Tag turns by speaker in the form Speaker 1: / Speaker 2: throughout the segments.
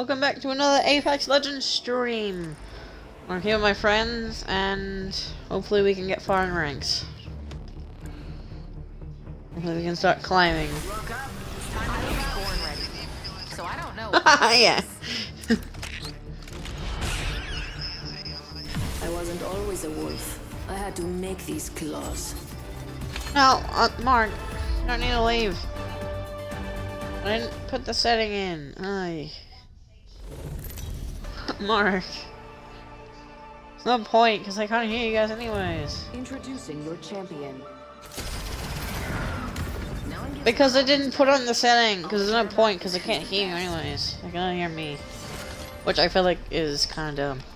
Speaker 1: Welcome back to another Apex Legends stream. I'm here with my friends, and hopefully we can get far in ranks. Hopefully we can start climbing.
Speaker 2: Look up. It's time to be born ready. So I don't know.
Speaker 1: yeah.
Speaker 3: I wasn't always a wolf. I had to make these claws.
Speaker 1: no, uh, Mark, you don't need to leave. I didn't put the setting in. Aye. Mark. There's no point, because I can't hear you guys anyways.
Speaker 3: Introducing your champion.
Speaker 2: No one gives
Speaker 1: Because I didn't put on the setting, because there's no point, because I can't hear you anyways. They can only hear me. Which I feel like is kind of dumb.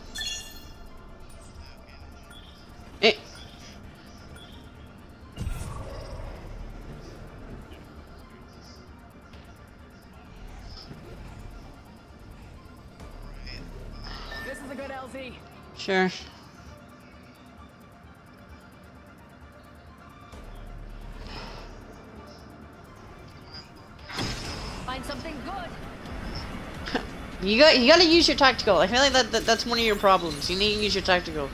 Speaker 1: Sure.
Speaker 2: Find something good.
Speaker 1: You got you gotta use your tactical. I feel like that, that that's one of your problems. You need to use your tactical.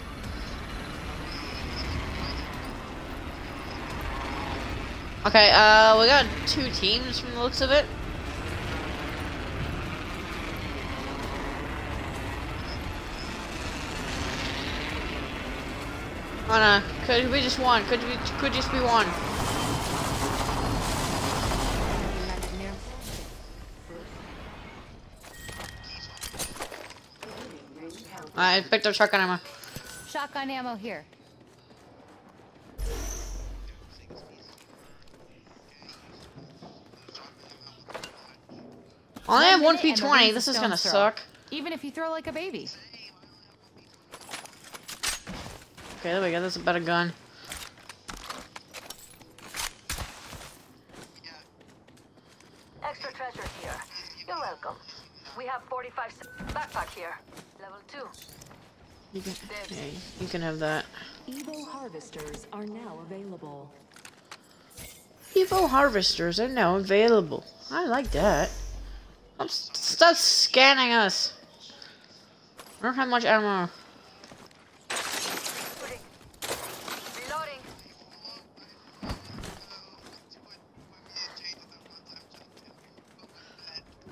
Speaker 1: Okay, uh, we got two teams from the looks of it. Oh no, could be just one. Could be could just be one. I picked up shotgun ammo.
Speaker 2: Shotgun ammo here.
Speaker 1: I only have one
Speaker 2: minute and the
Speaker 1: P20. This is gonna
Speaker 2: throw.
Speaker 1: suck.
Speaker 2: Even if you throw like a baby.
Speaker 1: Okay, there we go. That's a better gun.
Speaker 4: Extra treasure here. You're welcome. We have 45 backpack here. Level 2.
Speaker 1: You can, yeah, you can have that.
Speaker 3: Evo harvesters are now available.
Speaker 1: Evo harvesters are now available. I like that. I'm s- stop scanning us. I don't have much ammo.
Speaker 4: Reloading.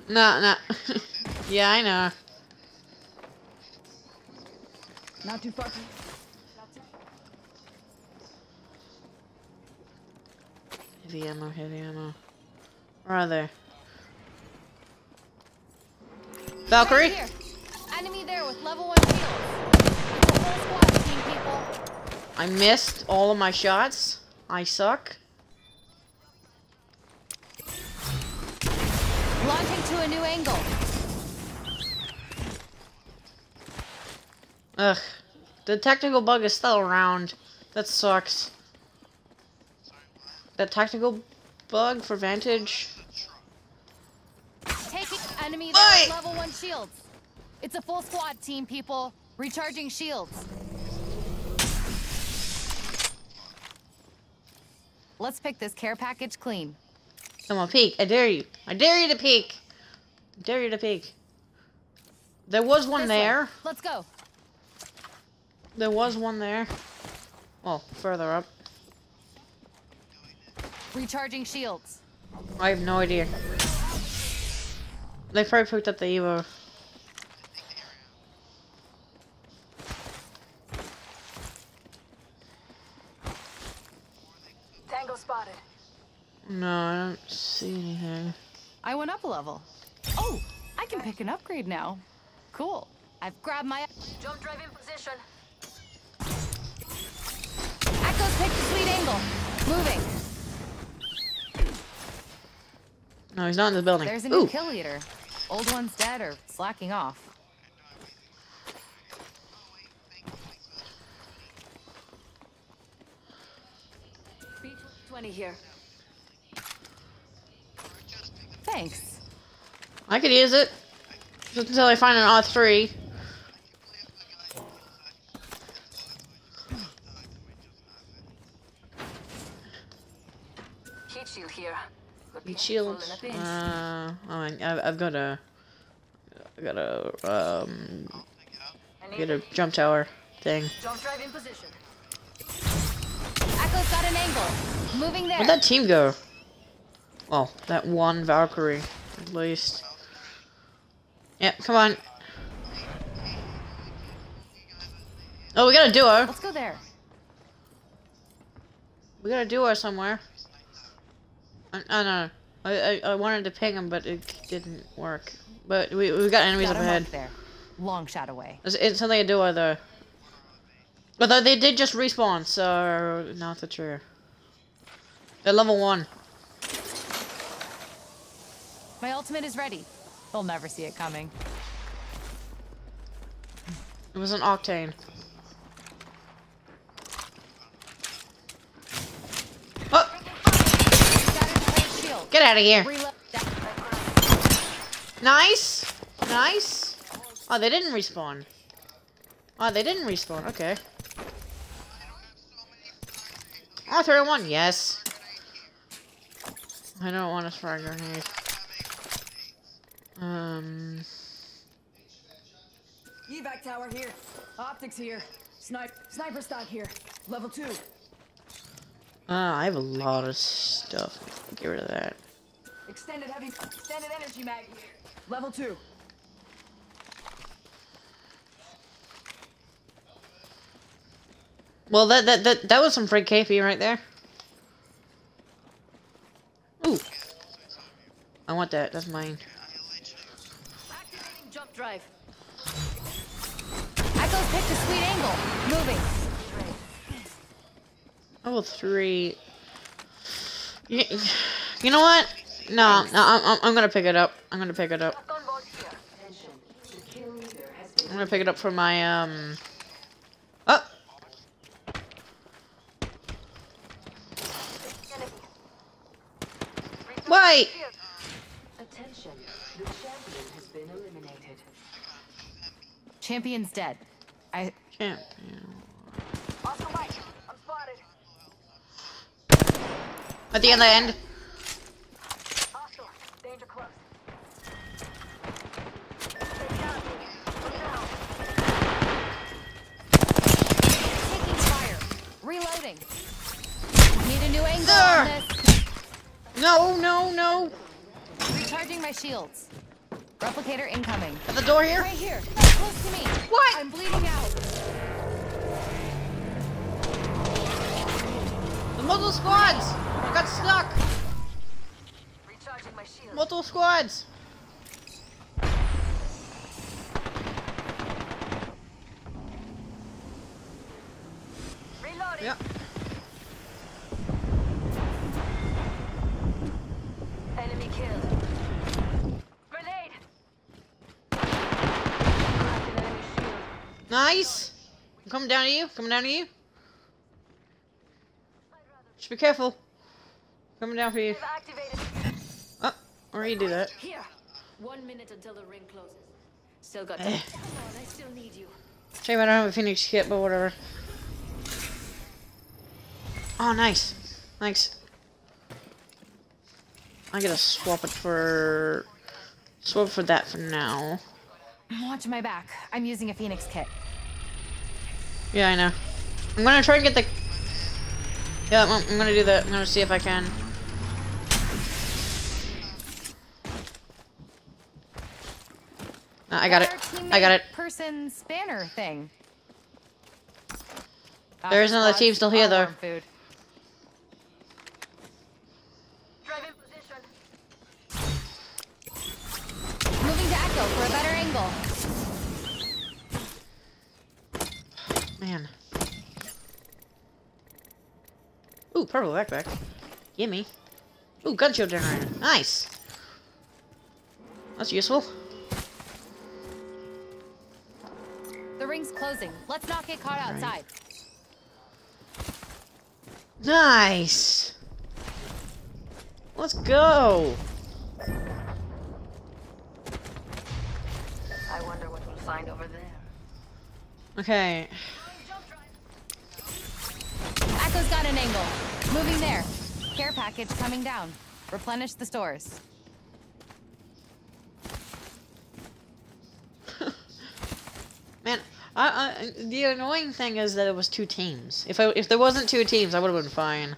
Speaker 1: No, no. yeah, I know.
Speaker 2: Not too far.
Speaker 1: Heavy ammo, heavy ammo. Where are they? Valkyrie?
Speaker 2: Right here. Enemy there with level one shields. It's a whole squad, team people.
Speaker 1: I missed all of my shots. I suck.
Speaker 2: Launching to a new angle.
Speaker 1: Ugh. The technical bug is still around. That sucks. That technical bug for Vantage.
Speaker 2: Taking enemy level one shields. It's a full squad, team people. Recharging shields. Let's pick this care package clean.
Speaker 1: Come on, peek. I dare you. I dare you to peek. Dare you to peek. There was one
Speaker 2: This way.
Speaker 1: there.
Speaker 2: Let's go.
Speaker 1: There was one there. Well, further up.
Speaker 2: Recharging shields.
Speaker 1: I have no idea. They probably picked up the Evo.
Speaker 4: Tango spotted.
Speaker 1: No, I don't see anything.
Speaker 2: I went up a level. Oh, I can pick an upgrade now. Cool. I've grabbed my
Speaker 4: Jump drive in position.
Speaker 2: Echo's picked a sweet angle. Moving.
Speaker 1: No, he's not in the building.
Speaker 2: There's a new
Speaker 1: Ooh.
Speaker 2: kill leader. Old one's dead or slacking off.
Speaker 4: B20 here.
Speaker 2: Thanks.
Speaker 1: I could use it. Just until I find an R3.
Speaker 4: Heat shield here.
Speaker 1: Heat shield.
Speaker 4: helpful in a pinch.
Speaker 1: Uh, oh, I've- I've got a I got a um, get a jump tower thing.
Speaker 4: jump drive in position.
Speaker 2: Echo's got an angle. Moving there.
Speaker 1: Where'd that team go? Well, that one Valkyrie, at least. Yeah, come on. Oh, we got a duo.
Speaker 2: Let's go there.
Speaker 1: We got a duo somewhere. I, I don't know. I, I, I wanted to ping him, but it didn't work. But we, we got enemies
Speaker 2: Got
Speaker 1: up ahead.
Speaker 2: there. Long shot away.
Speaker 1: It's, it's something to do with uh, though. But they- they did just respawn, so not the true. They're level one.
Speaker 2: My ultimate is ready. They'll never see it coming.
Speaker 1: It was an octane. Oh, get out of here! Nice, nice. Oh, they didn't respawn. Oh, they didn't respawn. Okay. Oh, three and one. Yes. I don't want a frag grenade. Um.
Speaker 3: Evac tower here. Optics here. Snipe sniper stock here. Level two.
Speaker 1: Ah, I have a lot of stuff. Get rid of that.
Speaker 3: Extended heavy extended energy mag here. Level two.
Speaker 1: Well, that that that that was some free KP right there. Ooh. I want that. That's mine.
Speaker 4: Drive.
Speaker 2: Echo's picked a sweet angle. Moving.
Speaker 1: Level three. You, you know what? No, no, I'm, I'm- gonna pick it up. I'm gonna pick it up. I'm gonna pick it up for my um. Oh, wait.
Speaker 4: Shield.
Speaker 3: Attention. The champion has been eliminated.
Speaker 2: Champion's dead. I
Speaker 1: Can't.
Speaker 4: I'm spotted.
Speaker 1: At the end, the end.
Speaker 4: Hostile. Danger close. Stay down. Look down.
Speaker 2: taking fire. Reloading. Need a new angle
Speaker 1: There.
Speaker 2: on this.
Speaker 1: No, no, no.
Speaker 2: Recharging my shields. Replicator incoming.
Speaker 1: At the door here.
Speaker 2: Right here. Close to me.
Speaker 1: What?
Speaker 2: I'm bleeding out.
Speaker 1: The multiple squads. I got stuck.
Speaker 4: Recharging my shield.
Speaker 1: Multiple squads.
Speaker 4: Reloading.
Speaker 1: Yep.
Speaker 4: Enemy killed. Grenade. Cracked an enemy shield.
Speaker 1: Nice. I'm coming down to you. Coming down to you. Just be careful. Coming down for you. Oh, or you do that.
Speaker 3: Here. One minute until the ring closes. Still got
Speaker 1: Eh.
Speaker 3: time. I still need you.
Speaker 1: Shame I don't have a Phoenix kit, but whatever. Oh, nice. Thanks. I gotta swap it for... Swap for that for now.
Speaker 2: Watch my back. I'm using a Phoenix kit.
Speaker 1: Yeah, I know. I'm gonna try and get the... Yeah, I'm, I'm gonna do that. I'm gonna see if I can. Uh, I got it. I got it.
Speaker 2: teammate Person spanner thing.
Speaker 1: There is another team still here, though.
Speaker 2: Food.
Speaker 4: Drive in position.
Speaker 2: Moving to Echo for a better angle.
Speaker 1: Man. Ooh, purple backpack. Gimme. Ooh, gun shield generator. Nice. That's useful.
Speaker 2: The ring's closing. Let's not get caught outside.
Speaker 1: Nice. Let's go.
Speaker 4: I wonder what we'll find over there.
Speaker 1: Okay.
Speaker 2: Echo's got an angle. Moving there. Care package coming down. Replenish the stores.
Speaker 1: I, I, the annoying thing is that it was two teams. If I, if there wasn't two teams, I would have been fine.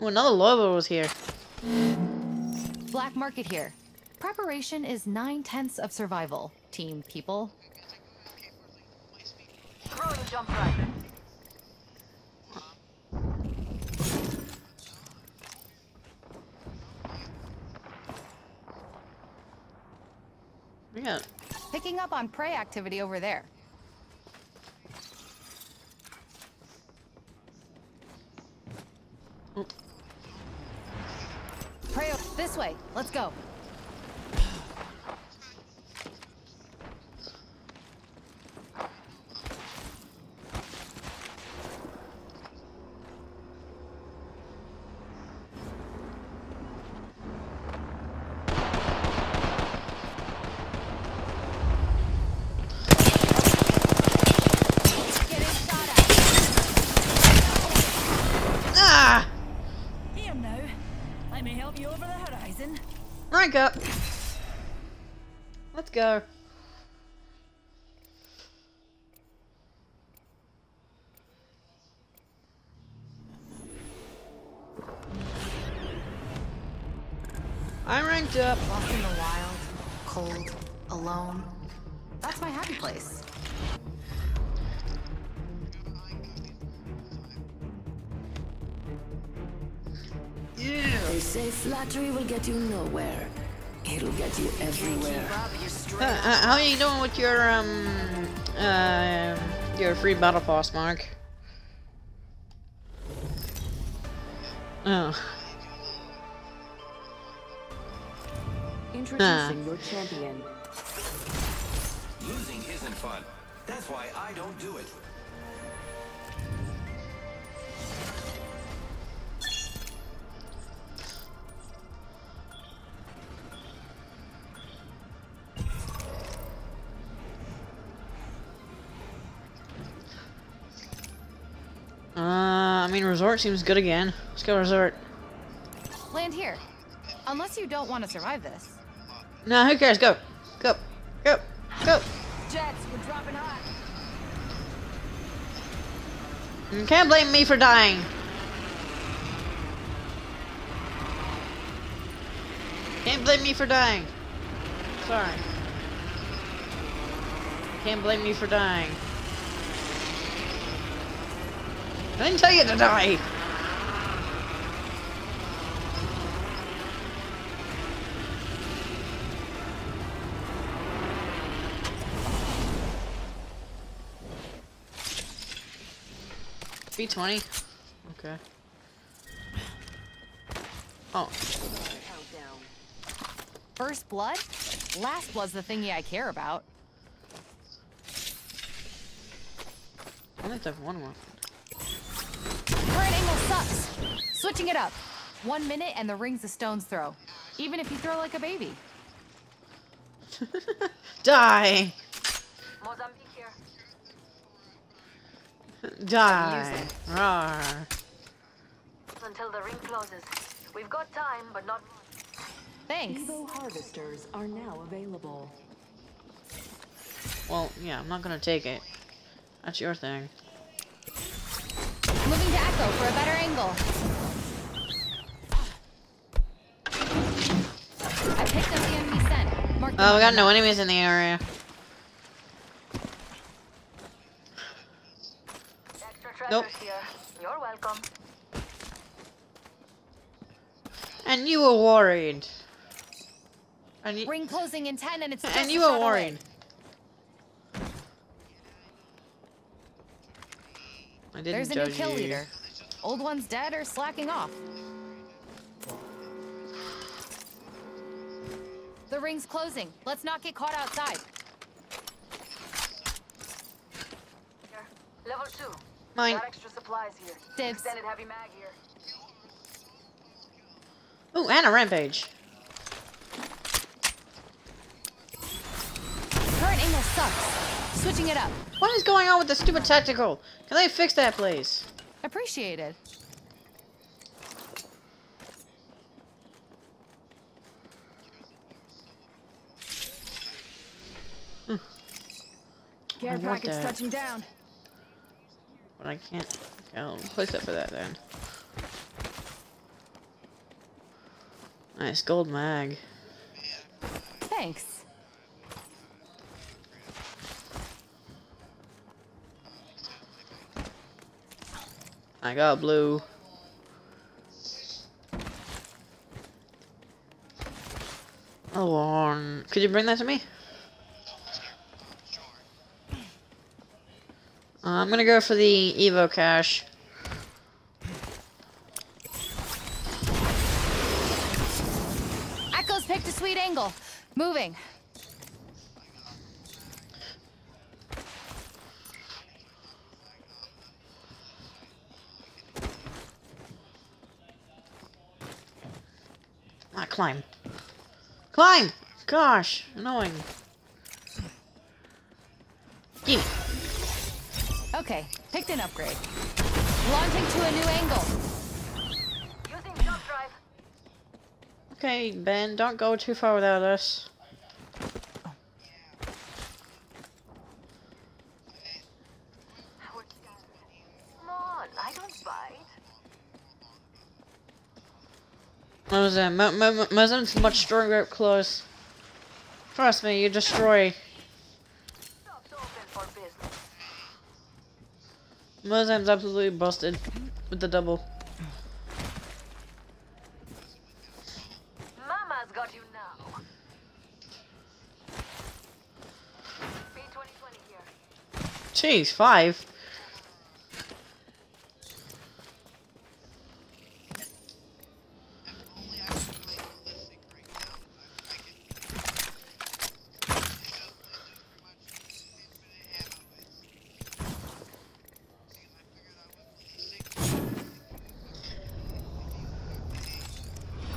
Speaker 1: Oh, another Loba was here.
Speaker 2: Black market here. Preparation is nine tenths of survival, team people.
Speaker 4: Throwing jump drive.
Speaker 1: We got
Speaker 2: Picking up on prey activity over there. Prey o- this way. Let's go.
Speaker 1: I up.
Speaker 2: Lost in the wild, cold, alone. That's my happy place. Yeah.
Speaker 5: They say flattery will get you nowhere. It'll get you everywhere.
Speaker 1: Uh, uh, how are you doing with your um uh your free battle pass, Mark? Oh,
Speaker 5: Introducing your champion.
Speaker 6: Losing isn't fun. That's why I don't do it.
Speaker 1: uh, I mean resort seems good again. Let's go resort.
Speaker 2: Land here. Unless you don't want to survive this.
Speaker 1: No, who cares? Go, go, go, go.
Speaker 3: Jets, we're dropping hot.
Speaker 1: You can't blame me for dying. Can't blame me for dying. Sorry. Can't blame me for dying. I didn't tell you to die. B20. Okay. Oh,
Speaker 2: First blood? Last blood's the thingy I care about.
Speaker 1: I only have one more.
Speaker 2: Current angle sucks. Switching it up. One minute and the ring's a stone's throw. Even if you throw like a baby.
Speaker 1: Die!
Speaker 4: Mozambique here.
Speaker 1: Die! Rawr.
Speaker 4: Until the ring closes. We've got time, but not much.
Speaker 2: Thanks.
Speaker 5: Evo harvesters are now available.
Speaker 1: Well, yeah, I'm not gonna take it. That's your thing.
Speaker 2: Moving to Echo for a better angle. I picked up the enemy scent. Mark
Speaker 1: Oh, we got no enemies in the area.
Speaker 4: Extra treasures
Speaker 1: Nope.
Speaker 4: here. You're welcome.
Speaker 1: And you were worried. And you,
Speaker 2: Ring closing in 10 and it's just
Speaker 1: and you were worried. I didn't
Speaker 2: There's a new kill
Speaker 1: you.
Speaker 2: leader. Old one's dead or slacking off. The ring's closing. Let's not get caught outside.
Speaker 4: Here. Level two.
Speaker 1: Mine.
Speaker 4: Got extra supplies here. Divs. Heavy mag here.
Speaker 1: Ooh, and a rampage.
Speaker 2: Current angle sucks. Switching it up.
Speaker 1: What is going on with the stupid tactical? Can they fix that, please?
Speaker 2: Appreciated.
Speaker 3: Hmm.
Speaker 1: Care
Speaker 3: package touching down.
Speaker 1: But I can't. I'll place it for that then. Nice gold mag.
Speaker 2: Thanks.
Speaker 1: I got blue. Oh, on. Could you bring that to me? Uh, I'm gonna go for the Evo cache.
Speaker 2: Echo's picked a sweet angle. Moving.
Speaker 1: Ah, climb. Climb! Gosh, annoying.
Speaker 2: Okay, picked an upgrade. Launching to a new angle.
Speaker 4: Using jump drive.
Speaker 1: Okay, Ben, don't go too far without us.
Speaker 4: Come on, I don't bite.
Speaker 1: Mozam's much stronger up close. Trust me, you destroy.
Speaker 4: Shop's open for business.
Speaker 1: Mozam's absolutely busted with the double.
Speaker 4: Mama's got you now. P2020 here.
Speaker 1: Jeez, five.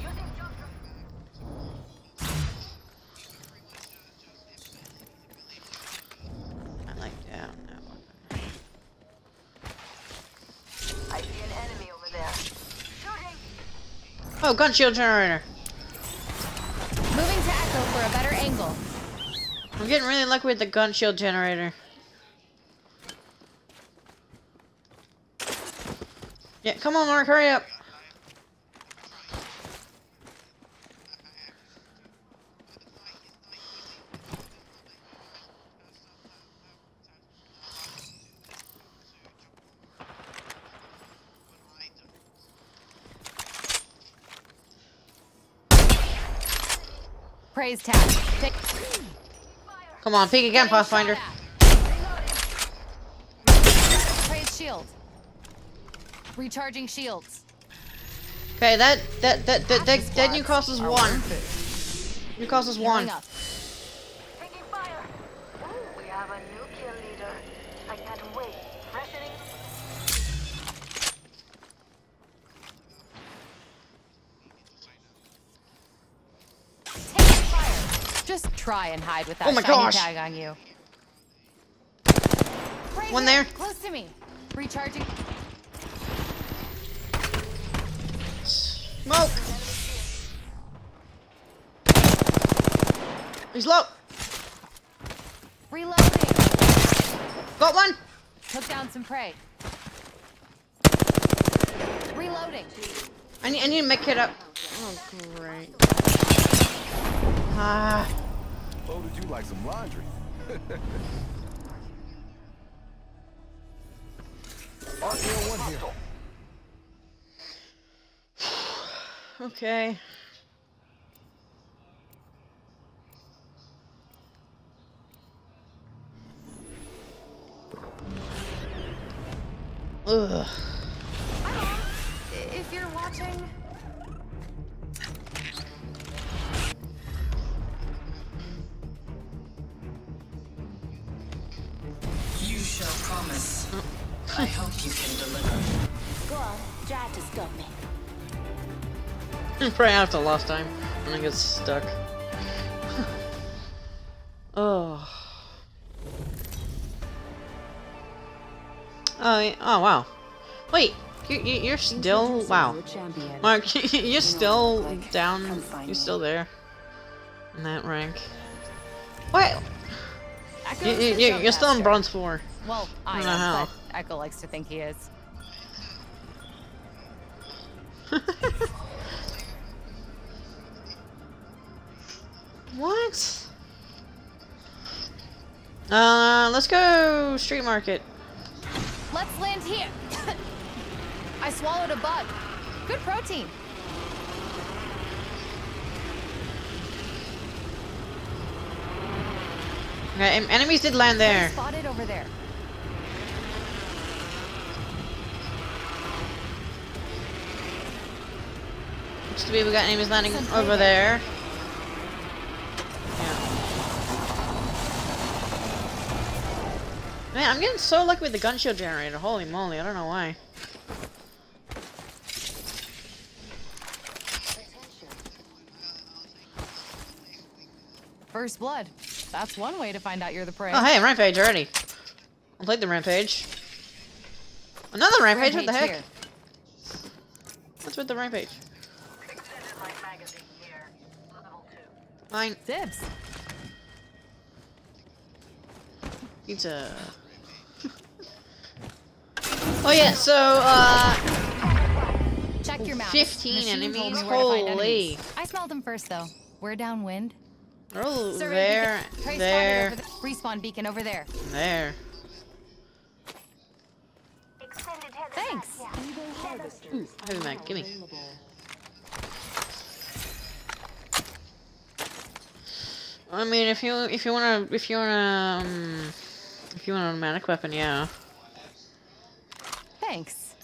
Speaker 4: Using jump drive.
Speaker 1: I like that. now.
Speaker 4: I see an enemy over there. Shooting.
Speaker 1: Oh, gun shield generator.
Speaker 2: Moving to Echo for a better angle.
Speaker 1: I'm getting really lucky with the gun shield generator. Yeah, come on, Mark, hurry up.
Speaker 2: Praise tag. Take
Speaker 1: Come on, peek again, Pathfinder.
Speaker 2: Praise shield. Recharging shields.
Speaker 1: Okay, that that that that that, that new cost us one. New cost us one.
Speaker 2: up.
Speaker 4: Taking fire. Ooh, we have a new kill leader. I can't wait. Freshening.
Speaker 2: Taking fire. Just try and hide with that
Speaker 1: Oh my
Speaker 2: shiny
Speaker 1: gosh.
Speaker 2: tag on you. Right
Speaker 1: One
Speaker 2: here,
Speaker 1: there.
Speaker 2: Close to me. Recharging.
Speaker 1: Smoke. He's low.
Speaker 2: Reloading.
Speaker 1: Got one.
Speaker 2: Took down some prey. Reloading.
Speaker 1: I need I need to make it up. Oh great. Ah.
Speaker 7: Folded you like some laundry. RKO one here.
Speaker 1: Okay. Ugh.
Speaker 2: If you're watching,
Speaker 8: I hope you can deliver.
Speaker 5: Go on, try to stop me.
Speaker 1: Probably after last time when I get stuck. oh. Oh, yeah. oh wow. Wait, you, you, you're still wow. Mark, you're still down. You're still there in that rank. What? You, you,
Speaker 2: the
Speaker 1: you,
Speaker 2: jump
Speaker 1: you're still in bronze four.
Speaker 2: Well, I
Speaker 1: don't know how.
Speaker 2: Echo likes to think he is.
Speaker 1: What? Uh, let's go street market.
Speaker 2: Let's land here. I swallowed a bug. Good protein.
Speaker 1: Okay, enemies did land there.
Speaker 2: Spotted over there.
Speaker 1: Looks to be we got enemies landing over there. Yeah. Man, I'm getting so lucky with the gun shield generator. Holy moly, I don't know why.
Speaker 2: First blood. That's one way to find out you're the prey.
Speaker 1: Oh, hey, rampage already. I played the rampage. Another rampage? What the heck?
Speaker 2: here.
Speaker 1: What's with the rampage?
Speaker 4: Extended light magazine here. Level 2.
Speaker 1: Fine.
Speaker 2: Dibs.
Speaker 1: Pizza. oh yeah, so uh
Speaker 2: Check your map.
Speaker 1: 15
Speaker 2: Machine told
Speaker 1: enemies?
Speaker 2: where to find
Speaker 1: Holy.
Speaker 2: enemies. I smelled them first though. We're downwind.
Speaker 1: oh
Speaker 2: Survey
Speaker 1: there,
Speaker 2: beacon. Prey spotted
Speaker 1: there,
Speaker 2: over the- Respawn beacon over there.
Speaker 1: there.
Speaker 4: Extended head
Speaker 2: Thanks.
Speaker 1: Heavy mag, gimme. I mean, if you if you wanna if you wanna um, if you want an automatic weapon, yeah.
Speaker 2: Thanks.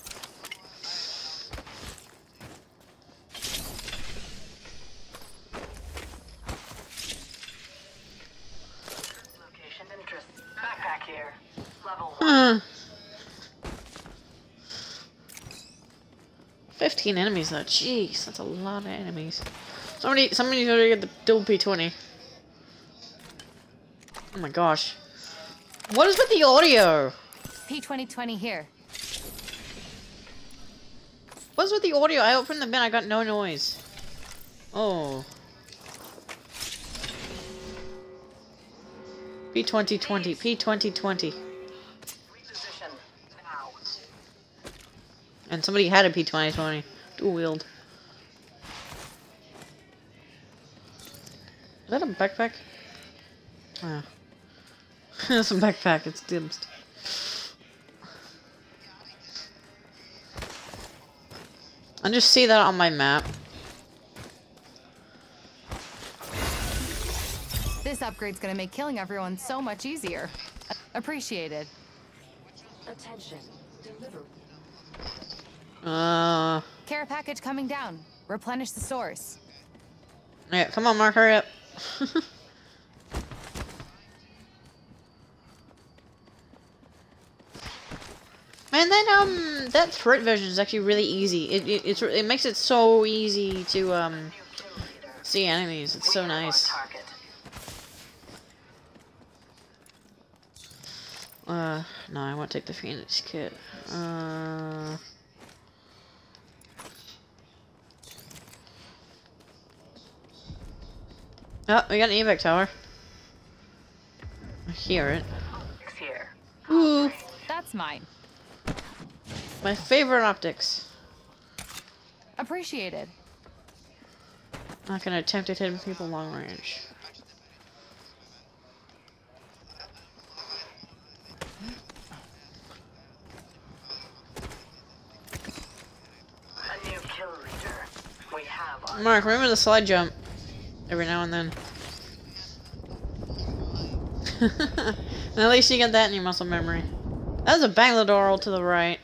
Speaker 4: Location interest. Backpack here. Level 1.
Speaker 1: Huh. 15 enemies though. Jeez, that's a lot of enemies. Somebody somebody's gonna get the double P20. Oh my gosh. What is with the audio?
Speaker 2: P2020 here.
Speaker 1: What's with the audio? I opened the bin, I got no noise. Oh. P2020, P2020. And somebody had a P2020. Dual wield. Is that a backpack? Ah. That's a backpack, it's dibs. I just see that on my map.
Speaker 2: This upgrade's gonna make killing everyone so much easier. Appreciated.
Speaker 5: Attention. Deliver.
Speaker 1: Uh,
Speaker 2: Care package coming down. Replenish the stores.
Speaker 1: yeah, come on, Mark, hurry up. And then um, that threat version is actually really easy. It it it's, it makes it so easy to um see enemies. It's so nice. Uh, no, I won't take the Phoenix kit. Uh. Oh, we got an evac tower. I hear it.
Speaker 4: Here.
Speaker 1: Ooh,
Speaker 2: That's mine.
Speaker 1: My favorite optics.
Speaker 2: Appreciated.
Speaker 1: Not gonna attempt to hit people long range.
Speaker 4: A new kill leader. We have our
Speaker 1: Mark, remember the slide jump every now and then. and at least you get that in your muscle memory. That was a Bangalore to the right.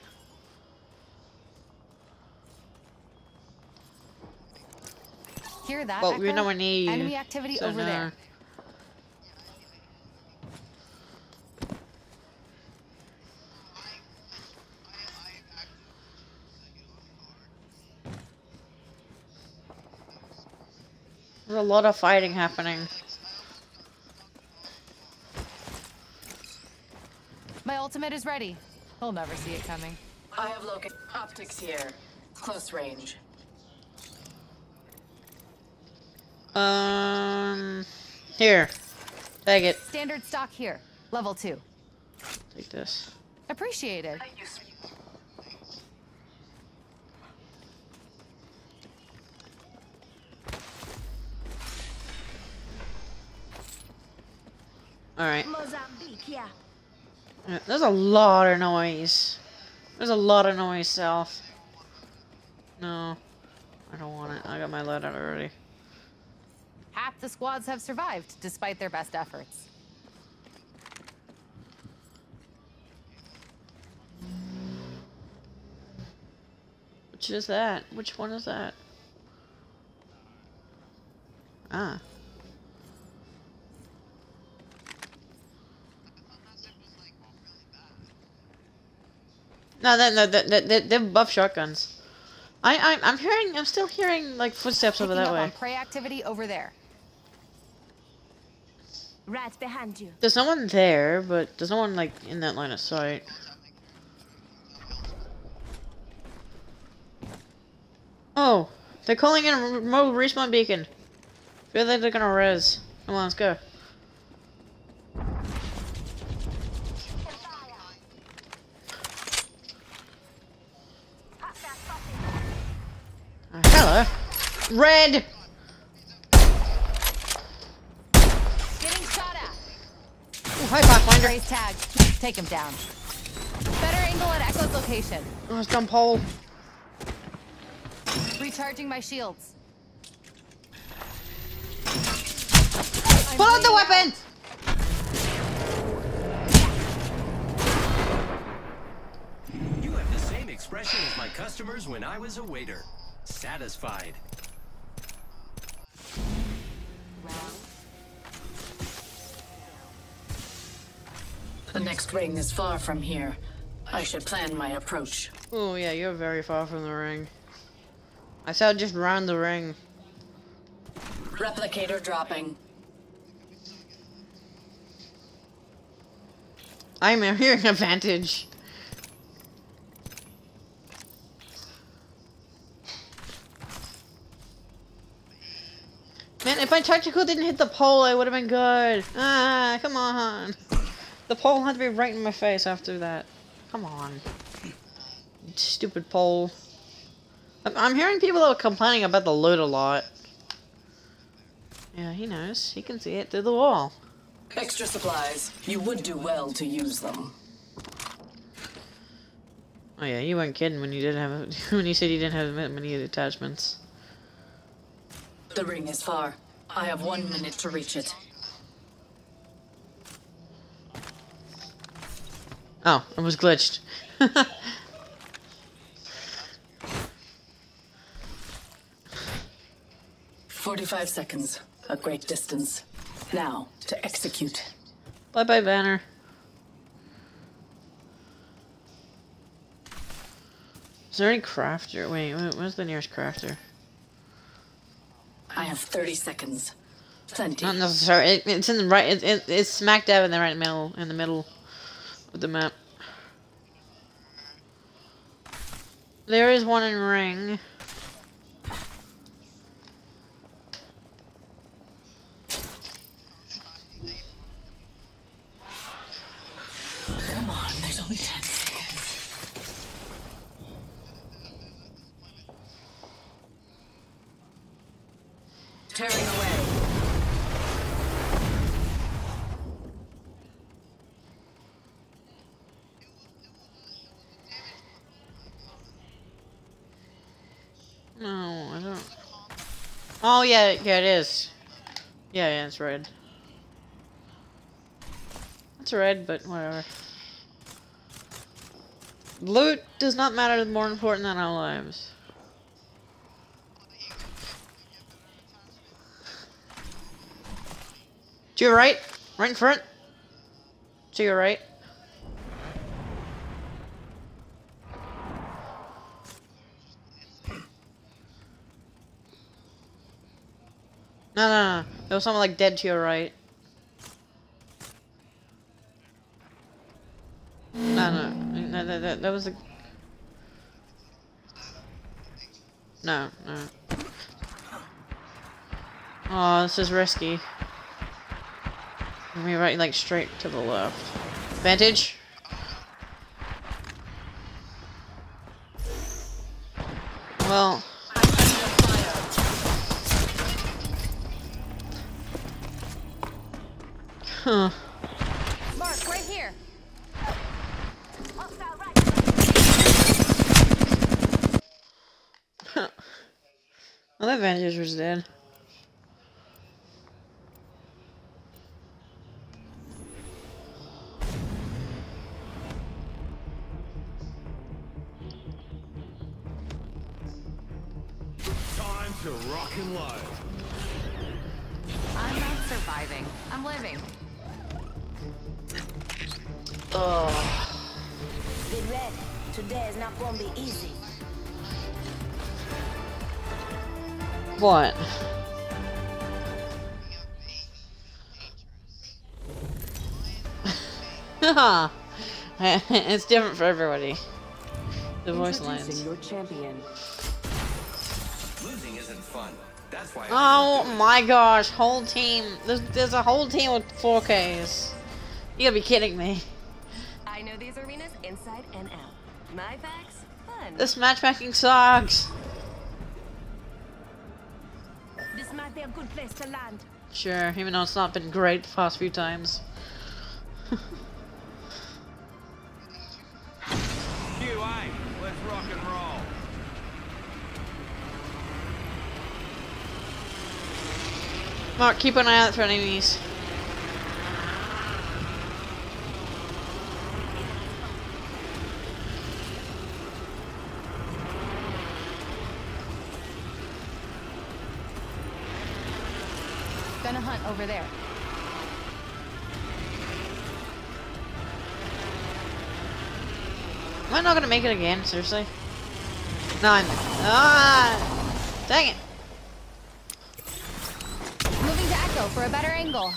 Speaker 2: Hear that?
Speaker 1: Well, we're
Speaker 2: Echo?
Speaker 1: nowhere near you.
Speaker 2: Enemy activity
Speaker 1: so
Speaker 2: over
Speaker 1: no.
Speaker 2: there.
Speaker 1: There's a lot of fighting happening.
Speaker 2: My ultimate is ready. He'll never see it coming.
Speaker 8: I have located optics here. Close range.
Speaker 1: Um, here, take it.
Speaker 2: Standard stock here. Level two.
Speaker 1: Take this.
Speaker 2: Appreciated.
Speaker 1: Alright.
Speaker 4: Mozambique, yeah.
Speaker 1: Yeah, There's a lot of noise. There's a lot of noise, South. No. I don't want it. I got my lead out already.
Speaker 2: Half the squads have survived, despite their best efforts.
Speaker 1: Which is that? Which one is that? Ah. No, that, no, that, that, that, they're buff shotguns. I, I, I'm hearing, I'm still hearing, like, footsteps over that way.
Speaker 2: on prey activity over there.
Speaker 4: Behind you.
Speaker 1: There's no one there, but there's no one, like, in that line of sight. Oh, they're calling in a remote respawn beacon. Feel like they're gonna res. Come on, let's go. Uh, hello. Red!
Speaker 2: Getting shot at.
Speaker 1: Ooh, hi, Pathfinder.
Speaker 2: Raise tag. Take him down. Better angle at Echo's location.
Speaker 1: Oh, it's dumb pole.
Speaker 2: Recharging my shields.
Speaker 1: Pull out the weapon!
Speaker 7: You have the same expression as my customers when I was a waiter. Satisfied.
Speaker 3: The next ring is far from here. I should plan my approach.
Speaker 1: Oh yeah, you're very far from the ring. I said just round the ring.
Speaker 3: Replicator dropping.
Speaker 1: I'm hearing advantage. Man, if my tactical didn't hit the pole, it would have been good. Ah, come on. The pole had to be right in my face after that. Come on. Stupid pole. I'm, I'm hearing people that are complaining about the loot a lot. Yeah, he knows. He can see it through the wall.
Speaker 3: Extra supplies. You would do well to use them.
Speaker 1: Oh yeah, you weren't kidding when you didn't have when you said you didn't have many attachments.
Speaker 3: The ring is far. I have one minute to reach it.
Speaker 1: Oh, it was glitched.
Speaker 3: 45 seconds. A great distance. Now, to execute.
Speaker 1: bye bye, Banner. Is there any crafter? Wait, wait, where's the nearest crafter?
Speaker 3: I have 30 seconds. Plenty.
Speaker 1: Not necessarily. It, it's in the right. It, it, it's smack dab in the right middle, in the middle of the map. There is one in ring.
Speaker 3: Come on, there's only 10 seconds. Tearing away.
Speaker 1: No, I don't. Oh yeah, yeah it is. Yeah, yeah, it's red. It's red, but whatever. Loot does not matter more important than our lives. To your right, right in front. To your right. No, no, no. There was someone like dead to your right. No, no, no, that, that, was a. No, no. Oh, this is risky. Let me right like straight to the left. Vantage. Well, huh.
Speaker 2: Mark, right here.
Speaker 1: Well, that Vantage was dead. it's different for everybody. The voice lines.
Speaker 3: your champion.
Speaker 6: Losing isn't fun. That's why.
Speaker 1: Oh my gosh, whole team. There's, there's a whole team with 4Ks. You gotta be kidding me.
Speaker 9: I know these arenas inside and out. My facts, fun.
Speaker 1: This matchmaking sucks.
Speaker 10: This might be a good place to land.
Speaker 1: Sure, even though it's not been great the past few times. Mark, keep an eye out for enemies.
Speaker 2: Gonna hunt over there.
Speaker 1: Am I not gonna make it again? Seriously? No, I'm. Ah! Dang it!
Speaker 2: Moving to Echo for a better angle.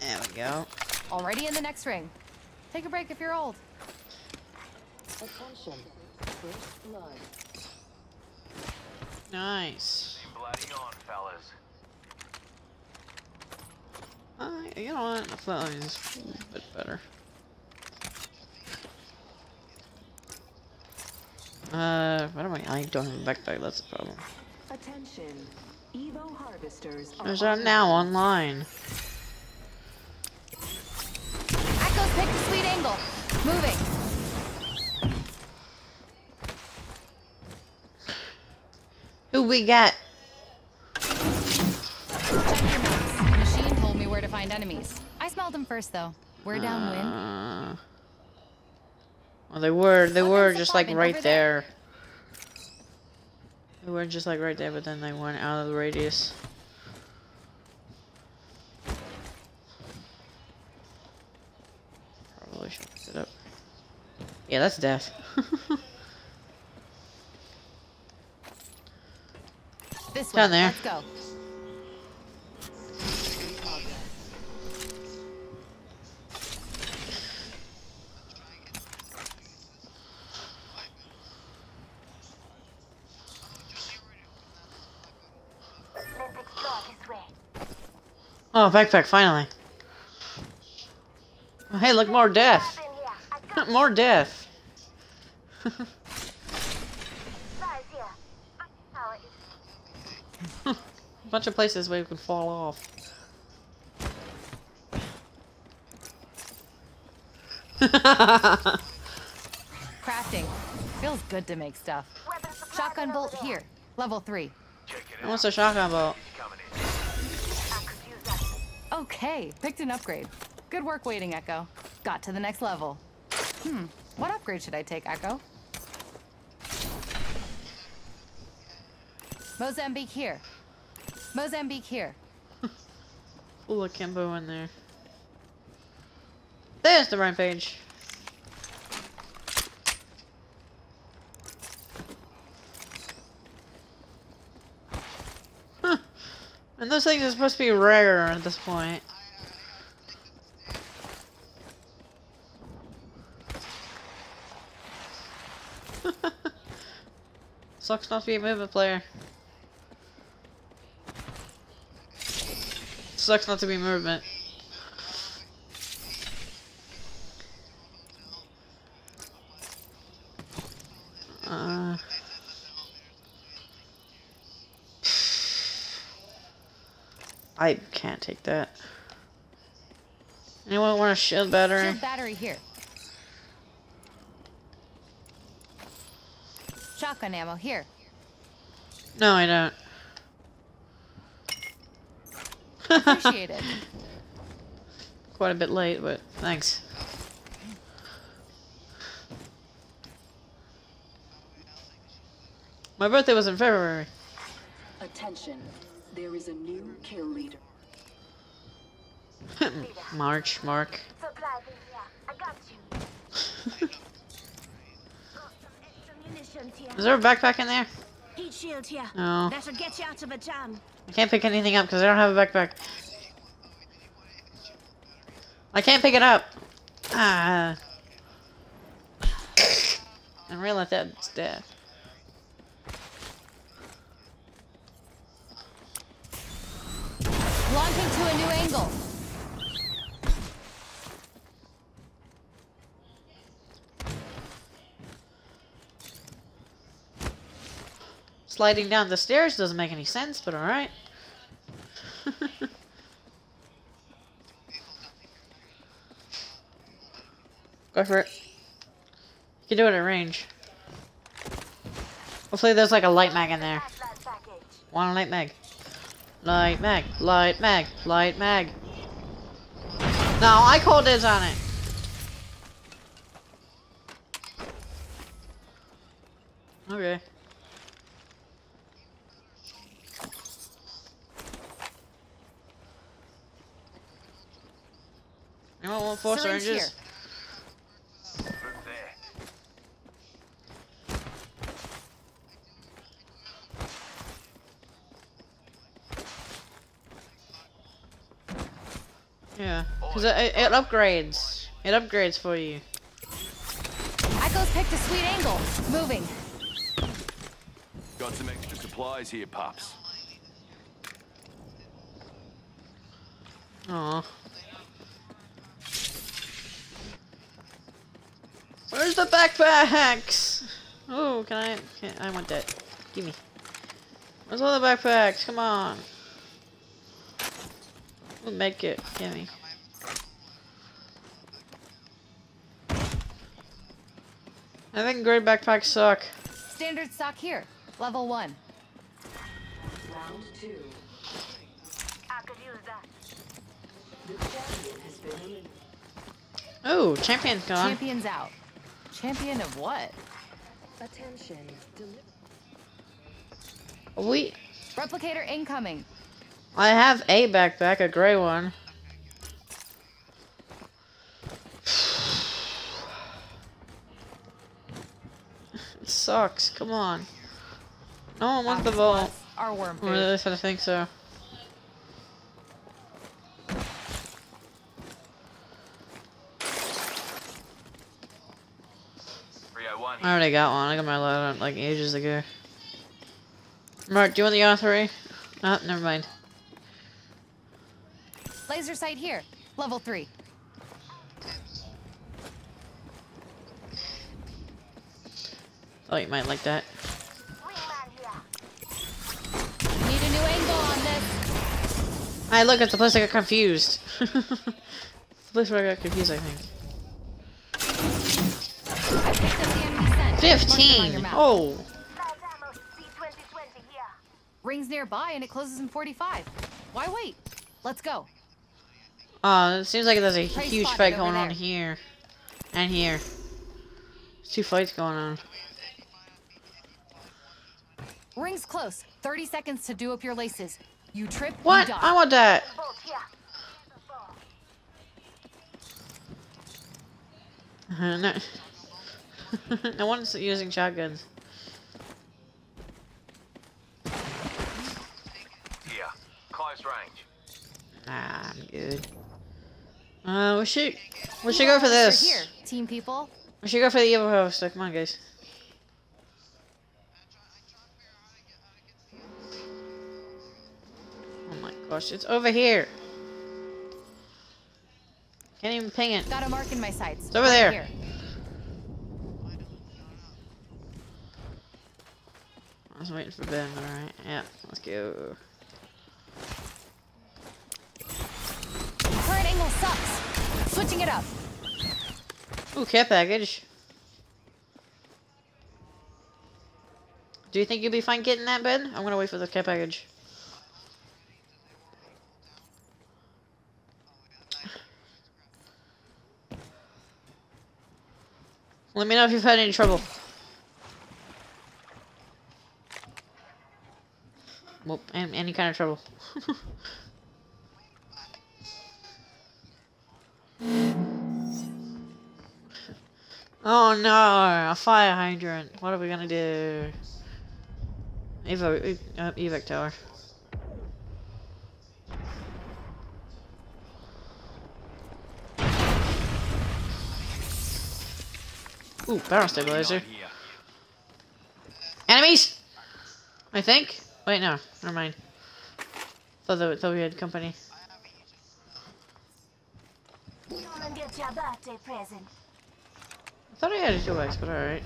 Speaker 1: There we go.
Speaker 2: Already in the next ring. Take a break if you're old.
Speaker 5: Attention. First blood.
Speaker 1: Nice.
Speaker 7: Bloody on, fellas.
Speaker 1: Uh, you know what? The flatline is a bit better. Uh, what am I? I don't have a backpack, that's the problem.
Speaker 3: Attention. Evo harvesters are
Speaker 1: There's that now online.
Speaker 2: Echo's picked a sweet angle. Moving.
Speaker 1: Who we got?
Speaker 2: Check your maps. Machine told me where to find enemies. I smelled them first, though. We're downwind.
Speaker 1: Uh, well, they were, they were just like right
Speaker 2: there.
Speaker 1: there. They were just like right there, but then they went out of the radius. Probably should pick it up. Yeah, that's death.
Speaker 2: This way.
Speaker 1: Down there.
Speaker 2: Let's go.
Speaker 1: Oh, backpack, finally. Oh, hey, look, more death.
Speaker 10: In here. I got
Speaker 1: more death.
Speaker 10: supplies here. Power is
Speaker 1: bunch of places where you can fall off.
Speaker 2: Crafting. Feels good to make stuff. Shotgun bolt here. Level 3.
Speaker 1: What's a shotgun bolt?
Speaker 2: Okay, picked an upgrade. Good work waiting, Echo. Got to the next level. Hmm, what upgrade should I take, Echo? Mozambique here. Mozambique here.
Speaker 1: Full of Kimbo in there. There's the rampage. And those things are supposed to be rare at this point. Sucks not to be a movement player. Sucks not to be movement. Can't take that. Anyone want a shield battery?
Speaker 2: Shield battery here. Shotgun ammo here.
Speaker 1: No, I don't.
Speaker 2: Appreciate it.
Speaker 1: Quite a bit late, but thanks. My birthday was in February.
Speaker 5: Attention. There is a new kill leader.
Speaker 1: March, Mark.
Speaker 10: Supply bin here. I got you. Got some extra munitions
Speaker 1: Is there a backpack in there?
Speaker 10: Heat shield here.
Speaker 1: No.
Speaker 10: Get you out of a jam.
Speaker 1: I can't pick anything up because I don't have a backpack. I can't pick it up. Ah. And realize that's dead.
Speaker 2: Launching to a new angle.
Speaker 1: Sliding down the stairs doesn't make any sense, but alright. Go for it. You can do it at range. Hopefully there's like a light mag in there. One light mag. Light mag, light mag, light mag. No, I called dibs on it. Okay. Anyone want four
Speaker 2: Syringe
Speaker 1: syringes?
Speaker 2: here.
Speaker 1: Yeah, because it, it upgrades. It upgrades for you.
Speaker 2: Echo's picked a sweet angle. Moving.
Speaker 7: Got some extra supplies here, pups.
Speaker 1: Aw. Where's the backpacks? Oh, can I? Can, I want that. Give me. Where's all the backpacks? Come on. We'll make it. Give me. I think gray backpacks suck.
Speaker 2: Standard stock here. Level one.
Speaker 5: Round two.
Speaker 10: I could use that.
Speaker 5: The champion has been eliminated.
Speaker 1: Oh, champion's gone.
Speaker 2: Champion's out. Champion of what?
Speaker 5: Attention. Deli-
Speaker 1: We.
Speaker 2: Replicator incoming.
Speaker 1: I have a backpack, a gray one. It sucks. Come on. No one wants the vault.
Speaker 2: Our worm
Speaker 1: Or
Speaker 2: food.
Speaker 1: at least I think so. I already got one. I got my loadout like ages ago. Mark, do you want the R3? Ah, never mind.
Speaker 2: Laser sight here. Level three.
Speaker 1: Thought you might like that.
Speaker 2: Need a new angle on this.
Speaker 1: Hey, look, at the place I got confused. the place where I got confused, I think.
Speaker 2: I picked up the enemy scent. Mark them on
Speaker 1: 15! Oh!
Speaker 10: Light ammo. P2020 here.
Speaker 2: Rings nearby and it closes in 45. Why wait? Let's go.
Speaker 1: Uh, it seems like there's a
Speaker 2: Prey
Speaker 1: huge fight
Speaker 2: over
Speaker 1: going on here. And here. There's two fights going on.
Speaker 2: Rings close. 30 seconds to do up your laces. You trip,
Speaker 1: What?
Speaker 2: you die.
Speaker 1: I want that!
Speaker 10: Bolt here.
Speaker 1: Uh, no. no one's using shotguns.
Speaker 7: Yeah, close range.
Speaker 1: Nah, I'm good. Uh, we should we should go for this.
Speaker 2: Here, team people.
Speaker 1: We should go for the evil host. Come on, guys. Oh my gosh, it's over here. Can't even ping it.
Speaker 2: Got a mark in my sights.
Speaker 1: It's over
Speaker 2: right
Speaker 1: there.
Speaker 2: Here.
Speaker 1: I was waiting for Ben, alright. Yeah, let's go.
Speaker 2: Current angle sucks. Switching it up.
Speaker 1: Ooh, care package. Do you think you'll be fine getting that, Ben? I'm gonna wait for the care package. Let me know if you've had any trouble. Well, an- any kind of trouble. oh no, a fire hydrant. What are we gonna do? Evo, uh, evac tower. Ooh, barrel stabilizer. Enemies! I think. Wait, no. Never mind. Thought, that, thought we had company.
Speaker 10: Come and get your birthday present.
Speaker 1: I thought I had a 2x, but alright.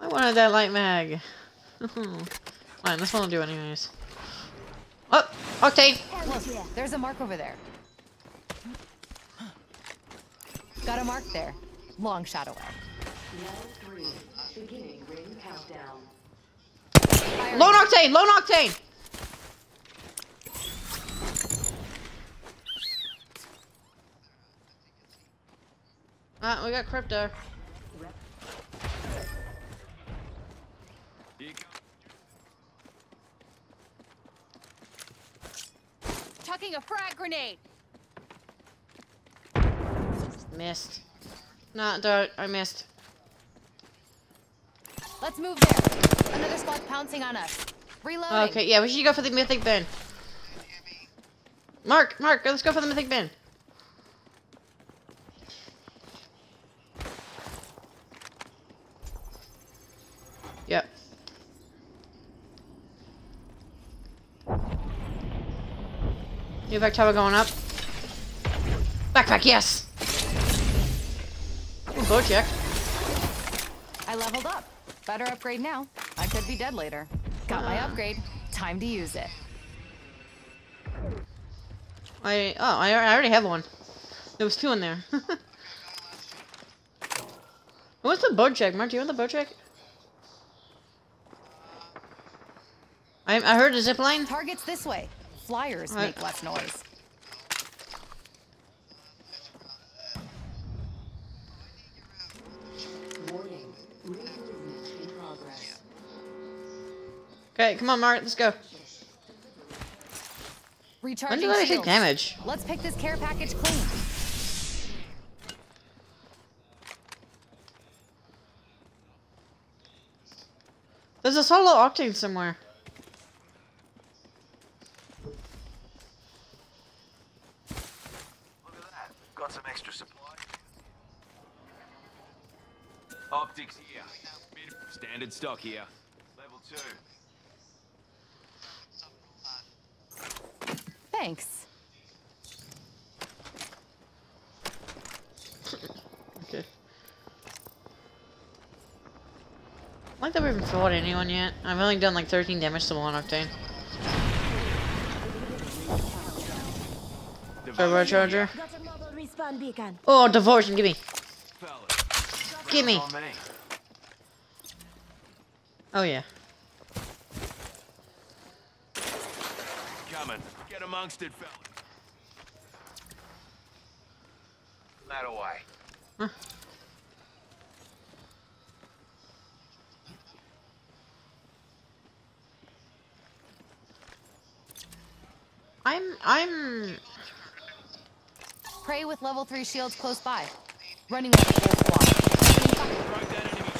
Speaker 1: I wanted that light mag. Fine, this will do anyways. Oh! Octane!
Speaker 2: Look, there's a mark over there. Got a mark there. Long shot away. Fire-
Speaker 1: Lone Octane! Lone Octane! Ah, we got crypto.
Speaker 2: Tucking a frag grenade.
Speaker 1: Missed. Not dirt, I missed.
Speaker 2: Let's move there. Another squad pouncing on us. Reloading.
Speaker 1: Okay, yeah, we should go for the mythic bin. Mark, Mark, let's go for the mythic bin. Yep. Evac tower going up. Backpack, yes! Ooh, Bocek.
Speaker 2: I leveled up. Better upgrade now. I could be dead later. Got my upgrade. Time to use it.
Speaker 1: I oh I, I already have one. There was two in there. What's the Bocek? Mark, do you want the Bocek? I I heard a zip line.
Speaker 2: Targets this way. Flyers
Speaker 1: I-
Speaker 2: make less noise.
Speaker 1: Okay, come on, Mart, let's go. When
Speaker 2: Recharging
Speaker 1: did I take
Speaker 2: shields.
Speaker 1: damage?
Speaker 2: Let's pick this care package clean.
Speaker 1: There's a solo octane somewhere.
Speaker 7: Look at that. Got some extra supply. Optics here. Standard stock here. Level two.
Speaker 2: Thanks.
Speaker 1: Okay. I like that we haven't fought anyone yet. I've only done like 13 damage to one octane. Turbo charger.
Speaker 10: Got a mobile respawn beacon.
Speaker 1: Oh, devotion, give me. Give me.
Speaker 7: On me.
Speaker 1: Oh yeah.
Speaker 7: Coming. Get amongst it, fellas. That away. Hmm.
Speaker 1: I'm I'm
Speaker 2: Pray with level 3 shields close by. Running with the full squad.
Speaker 7: Strike that enemy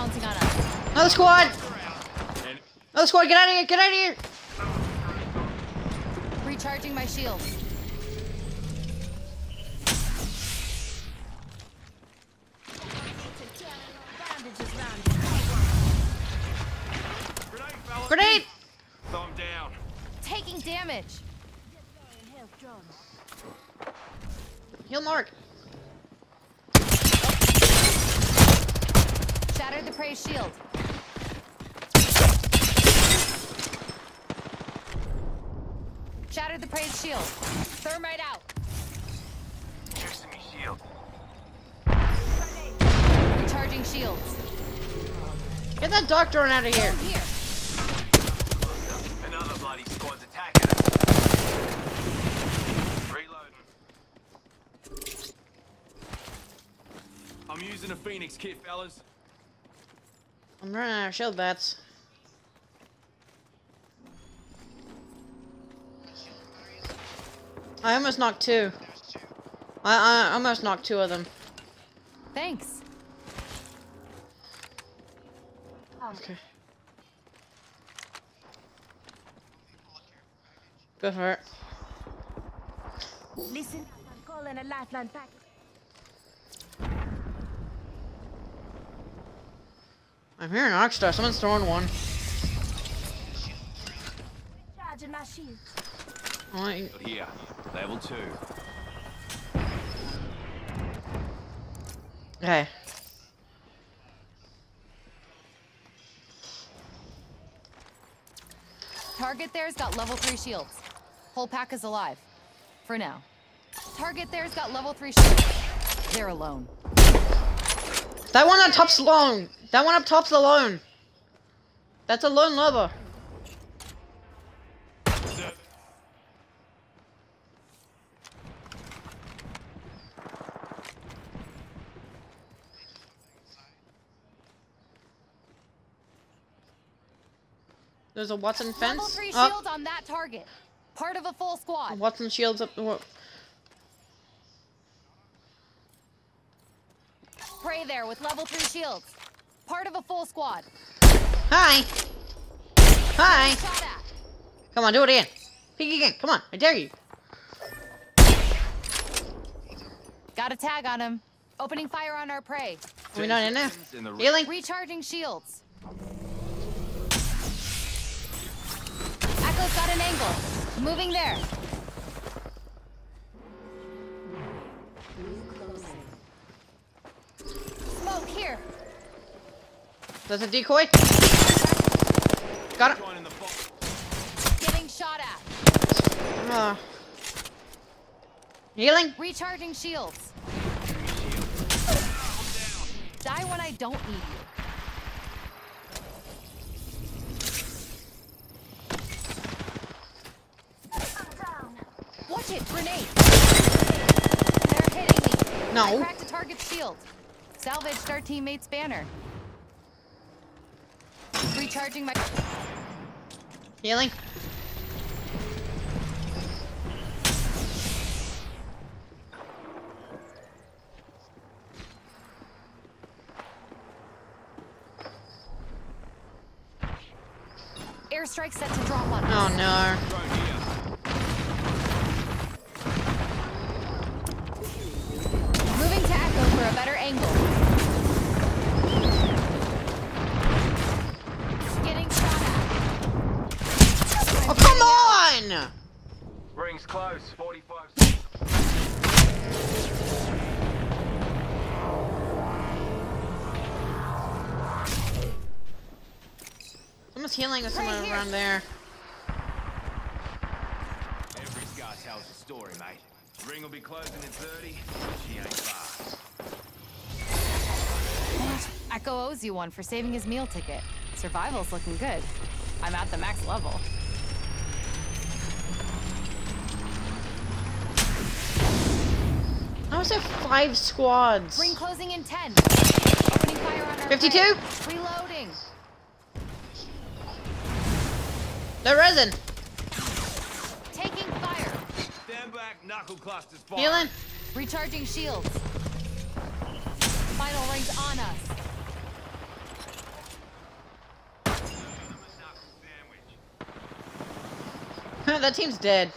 Speaker 2: pouncing on us.
Speaker 1: Another squad! Another squad, get out of here! Get out of here!
Speaker 2: Recharging my shield.
Speaker 1: Grenade!
Speaker 7: Thumb down.
Speaker 2: Taking damage.
Speaker 1: Heal Mark.
Speaker 2: Shattered the prey shield. Shattered the prey shield. Thermite out.
Speaker 7: Piercing shield.
Speaker 2: Recharging shields.
Speaker 1: Get that doctor out of here.
Speaker 2: Down here.
Speaker 7: Another bloody squad's attacking us. Reloading. I'm using a Phoenix kit, fellas.
Speaker 1: I'm running out of shield bats. I almost knocked two. I, I almost knocked two of them.
Speaker 2: Thanks.
Speaker 1: Okay. Go for it.
Speaker 10: Listen, I'm calling a lifeline back.
Speaker 1: I'm hearing an arc star. Someone's throwing one.
Speaker 10: Charging my shield.
Speaker 1: I-
Speaker 7: Here, level two.
Speaker 1: Okay.
Speaker 2: Target there's got level 3 shields. Whole pack is alive. For now. Target there's got level 3 shields. They're alone.
Speaker 1: That one on top's alone. That one up top's alone. That's a lone lover. There's a Wattson
Speaker 2: Level
Speaker 1: fence.
Speaker 2: 3
Speaker 1: Oh,
Speaker 2: shield on that target. Part of a full squad.
Speaker 1: Wattson shields up. wha-
Speaker 2: Prey there with level 3 shields. Part of a full squad.
Speaker 1: Hi. Hi. Come on, do it again. Peek again. Come on, I dare you.
Speaker 2: Got a tag on him. Opening fire on our prey.
Speaker 1: Are we not in there?
Speaker 7: In the
Speaker 1: Healing.
Speaker 2: Recharging shields. Echo's got an angle. Moving there. Smoke here.
Speaker 1: There's a decoy. Got it.
Speaker 7: Joining the box.
Speaker 2: Getting shot at.
Speaker 1: Uh, healing.
Speaker 2: Recharging shields. Die when I don't need you. Watch it, grenade. They're hitting me.
Speaker 1: No.
Speaker 2: I cracked a target shield. Salvaged our teammate's banner. Recharging my.
Speaker 1: Healing.
Speaker 2: Airstrike set to drop on
Speaker 1: oh,
Speaker 2: us.
Speaker 1: Oh no. Healing with someone
Speaker 2: here.
Speaker 1: around there.
Speaker 7: Every scar tells a story, mate. Ring will be closing in 30. She ain't far.
Speaker 2: Echo owes you one for saving his meal ticket. Survival's looking good. I'm at the max level.
Speaker 1: How was there five squads?
Speaker 2: Ring closing in 10. Opening fire on our
Speaker 1: 52?
Speaker 2: prey. Reloading.
Speaker 1: They're resin.
Speaker 2: Taking fire.
Speaker 7: Stand back, knuckle clusters fire.
Speaker 1: Healing.
Speaker 2: Recharging shields. Final rings on us.
Speaker 1: that team's dead.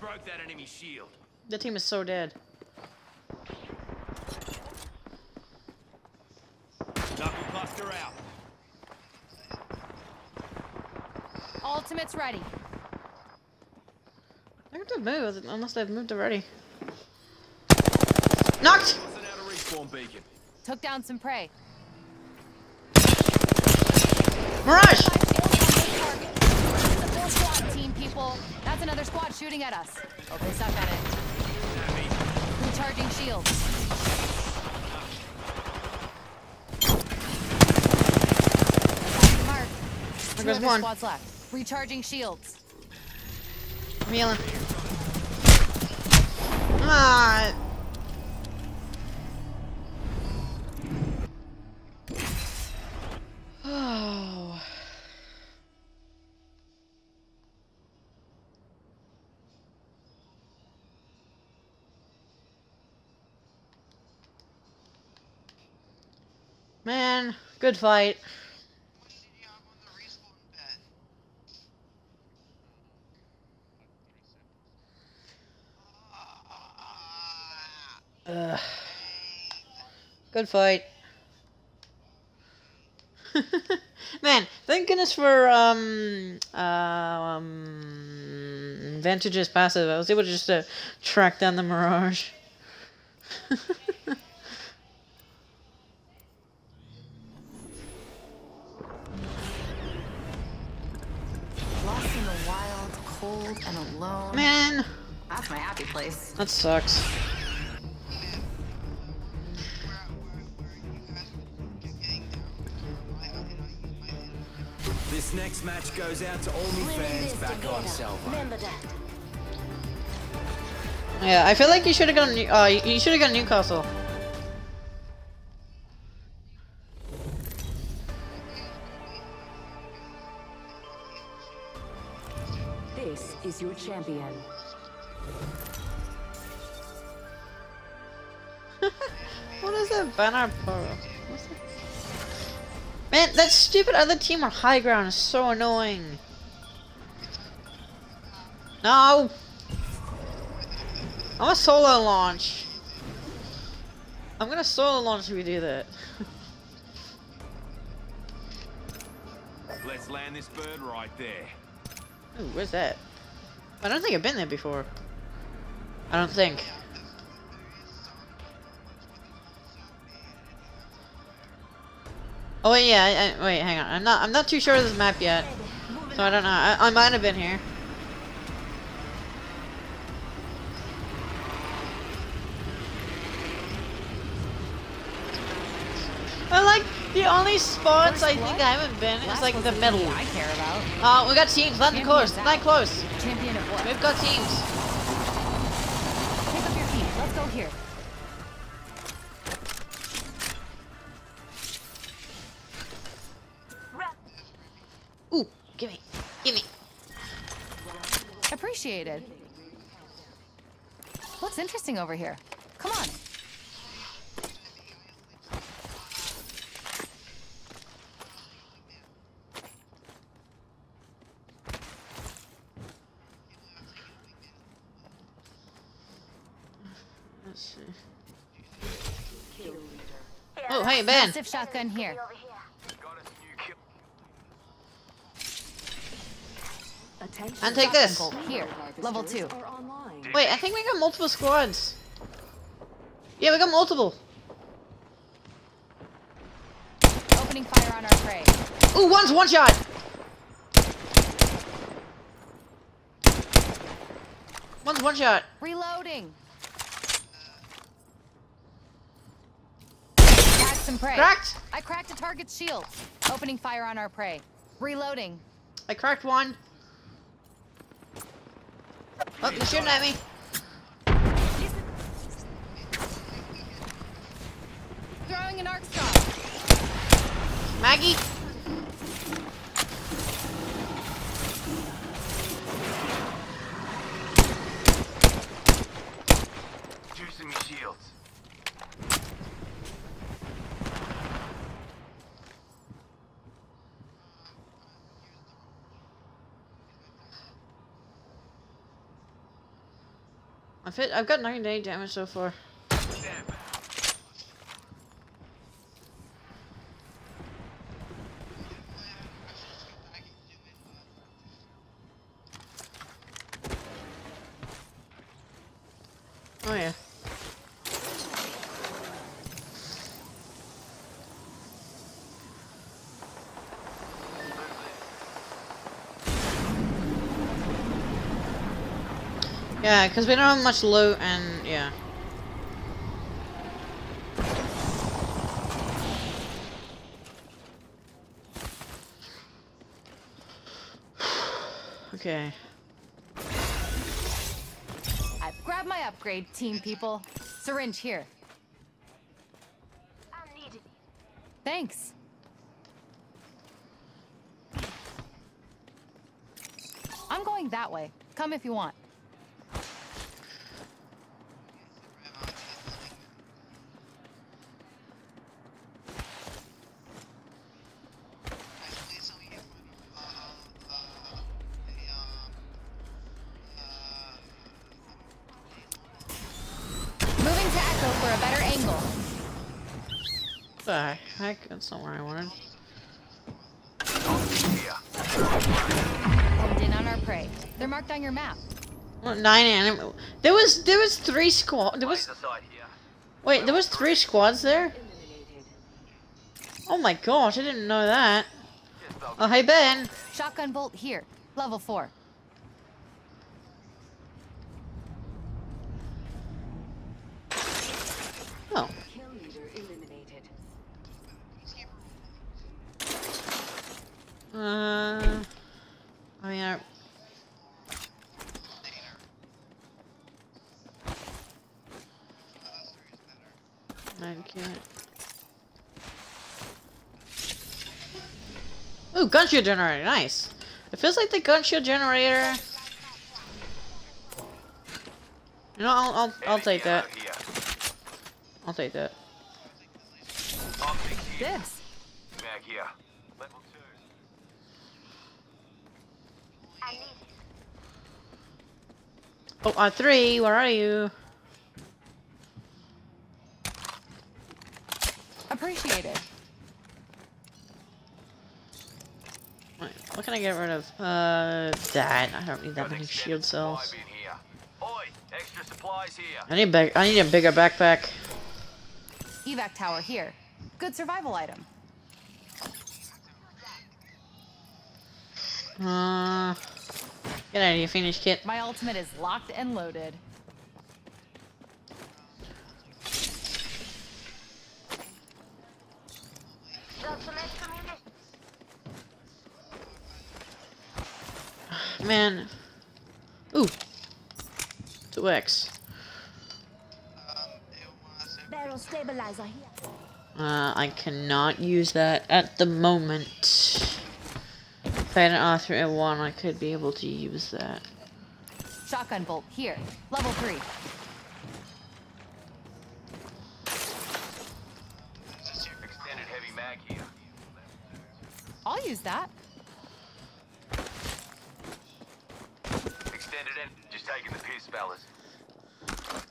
Speaker 7: Broke that enemy shield.
Speaker 1: The team is so dead.
Speaker 7: Knuckle cluster out.
Speaker 2: Ultimate's ready.
Speaker 1: I have to move unless they've moved already. Knocked!
Speaker 7: Busting out a respawn beacon.
Speaker 2: Took down some prey.
Speaker 1: Mirage!
Speaker 2: Five shields on this target. It's a full squad team, people. That's another squad shooting at us. Hope they suck at it. Recharging shields.
Speaker 1: Goes one.
Speaker 2: squads left. Recharging shields.
Speaker 1: I'm healing. Ah. Oh. Man, good fight. Ugh. Good fight. Man, thank goodness for um uh, um Vantage's passive. I was able to just uh, track down the Mirage.
Speaker 2: Lost in the wild, cold, and alone.
Speaker 1: Man,
Speaker 2: That's my happy place.
Speaker 1: that sucks.
Speaker 6: This next match goes out to all me fans back on Salvo.
Speaker 10: Remember that.
Speaker 1: Yeah, I feel like you should have gone. New- Uh, you should have gone Newcastle.
Speaker 3: This is your champion.
Speaker 1: What is that banner pearl? Man, that stupid other team on high ground is so annoying. No! I'm a solo launch. I'm gonna solo launch if we do that.
Speaker 7: Let's land this bird right there.
Speaker 1: Ooh, where's that? I don't think I've been there before. I don't think. Oh wait, yeah. I, wait, hang on. I'm not. I'm not too sure of this map yet, so I don't know. I, I might have been here. I like the only spots I think I haven't been is like the middle.
Speaker 2: I care about.
Speaker 1: Oh, we got teams.
Speaker 2: Champion
Speaker 1: close. Land close.
Speaker 2: Champion of what?
Speaker 1: We've got teams. Ooh, gimme, gimme.
Speaker 2: Appreciated. What's interesting over here? Come on.
Speaker 1: Let's see. Oh, hey Ben.
Speaker 2: Massive shotgun here.
Speaker 10: Over here.
Speaker 7: Got us a new kill.
Speaker 3: Attention.
Speaker 1: And take this.
Speaker 2: Here. Level two.
Speaker 1: Wait, I think we got multiple squads. Yeah, we got multiple.
Speaker 2: Opening fire on our prey.
Speaker 1: Ooh, one's one shot. One's one shot.
Speaker 2: Reloading. Cracked some prey.
Speaker 1: Cracked.
Speaker 2: I cracked a target's shield. Opening fire on our prey. Reloading.
Speaker 1: I cracked one. Oh, they're shooting at me.
Speaker 2: Throwing an arc star.
Speaker 1: Maggie.
Speaker 7: Juicing me shields.
Speaker 1: I've. I've got 98 damage so far. Yeah, because we don't have much loot and yeah. okay.
Speaker 2: I've grabbed my upgrade, team people. Syringe here.
Speaker 10: I'm needed.
Speaker 2: Thanks. I'm going that way. Come if you want.
Speaker 1: That's not where I wanted.
Speaker 2: Honed in on our prey. They're marked on your map.
Speaker 1: Well, Nine anim. There was there was three squad. There was
Speaker 7: Laser sight here.
Speaker 1: wait. There was three squads there. Oh my gosh! I didn't know that. Oh hey Ben.
Speaker 2: Shotgun bolt here. Level 4.
Speaker 1: Oh.
Speaker 9: Kill leader eliminated.
Speaker 1: Uh. I mean, I. Okay. Gunshot generator, nice. It feels like the gun shield generator. You know, I'll I'll, I'll take that. I'll take that.
Speaker 2: This.
Speaker 7: Mag here. Level two.
Speaker 10: I
Speaker 1: Oh, uh, three. Where are you?
Speaker 2: Appreciated.
Speaker 1: Wait, what can I get rid of? Uh, that. I don't need that many shield cells.
Speaker 7: Oi, extra supplies here.
Speaker 1: I need big. I need a bigger backpack.
Speaker 2: Evac tower here. Good survival item.
Speaker 1: Uh, get out of here, Phoenix kit.
Speaker 2: My ultimate is locked and loaded.
Speaker 10: got some extra munitions.
Speaker 1: Man. Ooh. 2x.
Speaker 10: Barrel stabilizer here.
Speaker 1: Uh, I cannot use that at the moment. If I had an R3 at 1, I could be able to use that.
Speaker 2: Shotgun bolt here. Level 3.
Speaker 7: Extended heavy mag here.
Speaker 2: I'll use that.
Speaker 7: Extended end. Just taking the piss, fellas.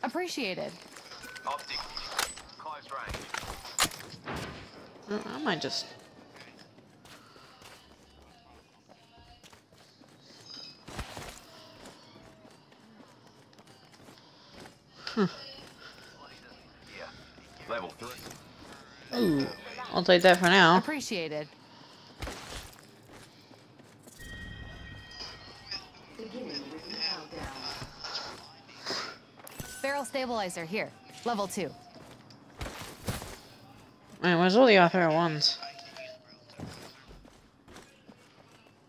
Speaker 2: Appreciated.
Speaker 7: Optic. Close range.
Speaker 1: Uh, I might just...
Speaker 7: Here. Level three.
Speaker 1: Ooh. I'll take that for now.
Speaker 2: Appreciated. Barrel stabilizer here. Level 2.
Speaker 1: Wait, where's all the R3 1s?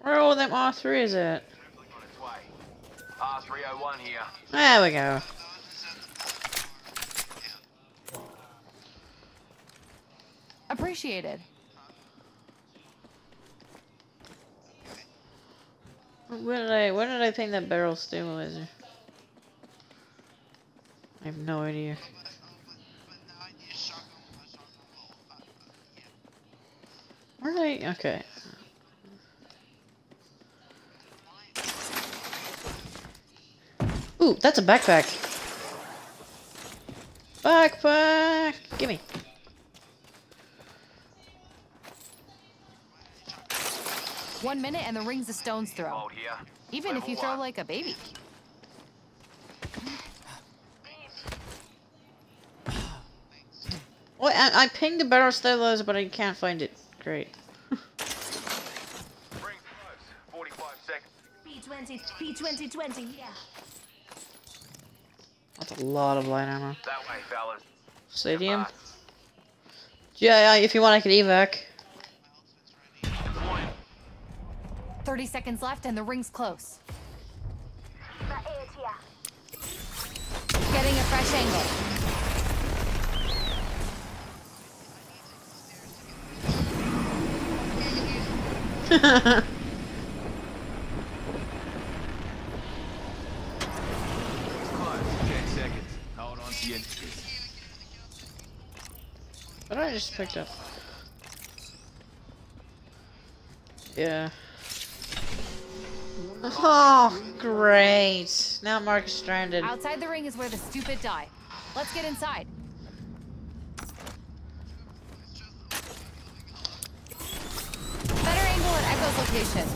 Speaker 1: Where are all them R3s
Speaker 7: is it? R301 here.
Speaker 1: There we go.
Speaker 2: Appreciated.
Speaker 1: Where did I where did I think that barrel stabilizer? I have no idea. Where did I okay. Ooh, that's a backpack. Backpack! Gimme.
Speaker 2: One minute and the ring's a stone's throw.
Speaker 7: Hold here.
Speaker 2: Even if you throw
Speaker 7: one.
Speaker 2: like a baby.
Speaker 1: Wait, I, I pinged the barrel stabilizer, but I can't find it. Great.
Speaker 7: Ring close. 45 seconds.
Speaker 10: P20, P2020, yeah.
Speaker 1: That's a lot of light ammo.
Speaker 7: That way, fellas.
Speaker 1: Stadium. Yeah, yeah, if you want, I can evac.
Speaker 2: 30 seconds left and the ring's close.
Speaker 10: My air's here.
Speaker 2: Getting a fresh angle.
Speaker 7: Close. 10 seconds. Hold on to your knees.
Speaker 1: What I just picked up? Yeah. Oh, great. Now Mark is stranded.
Speaker 2: Outside the ring is where the stupid die. Let's get inside. Better angle at Echo's location.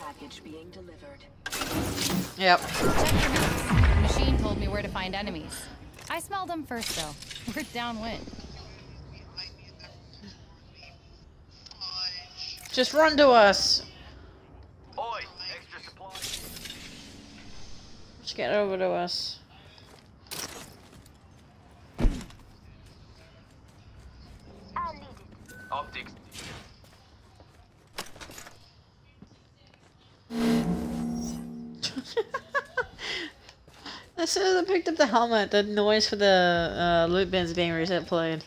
Speaker 8: Package being delivered.
Speaker 1: Yep.
Speaker 2: Check your maps. The machine told me where to find enemies. I smelled them first, though. We're downwind.
Speaker 1: Just run to us.
Speaker 7: Oi, extra supplies.
Speaker 1: Just get over to us. As soon as I picked up the helmet, the noise for the uh, loot bins being reset played.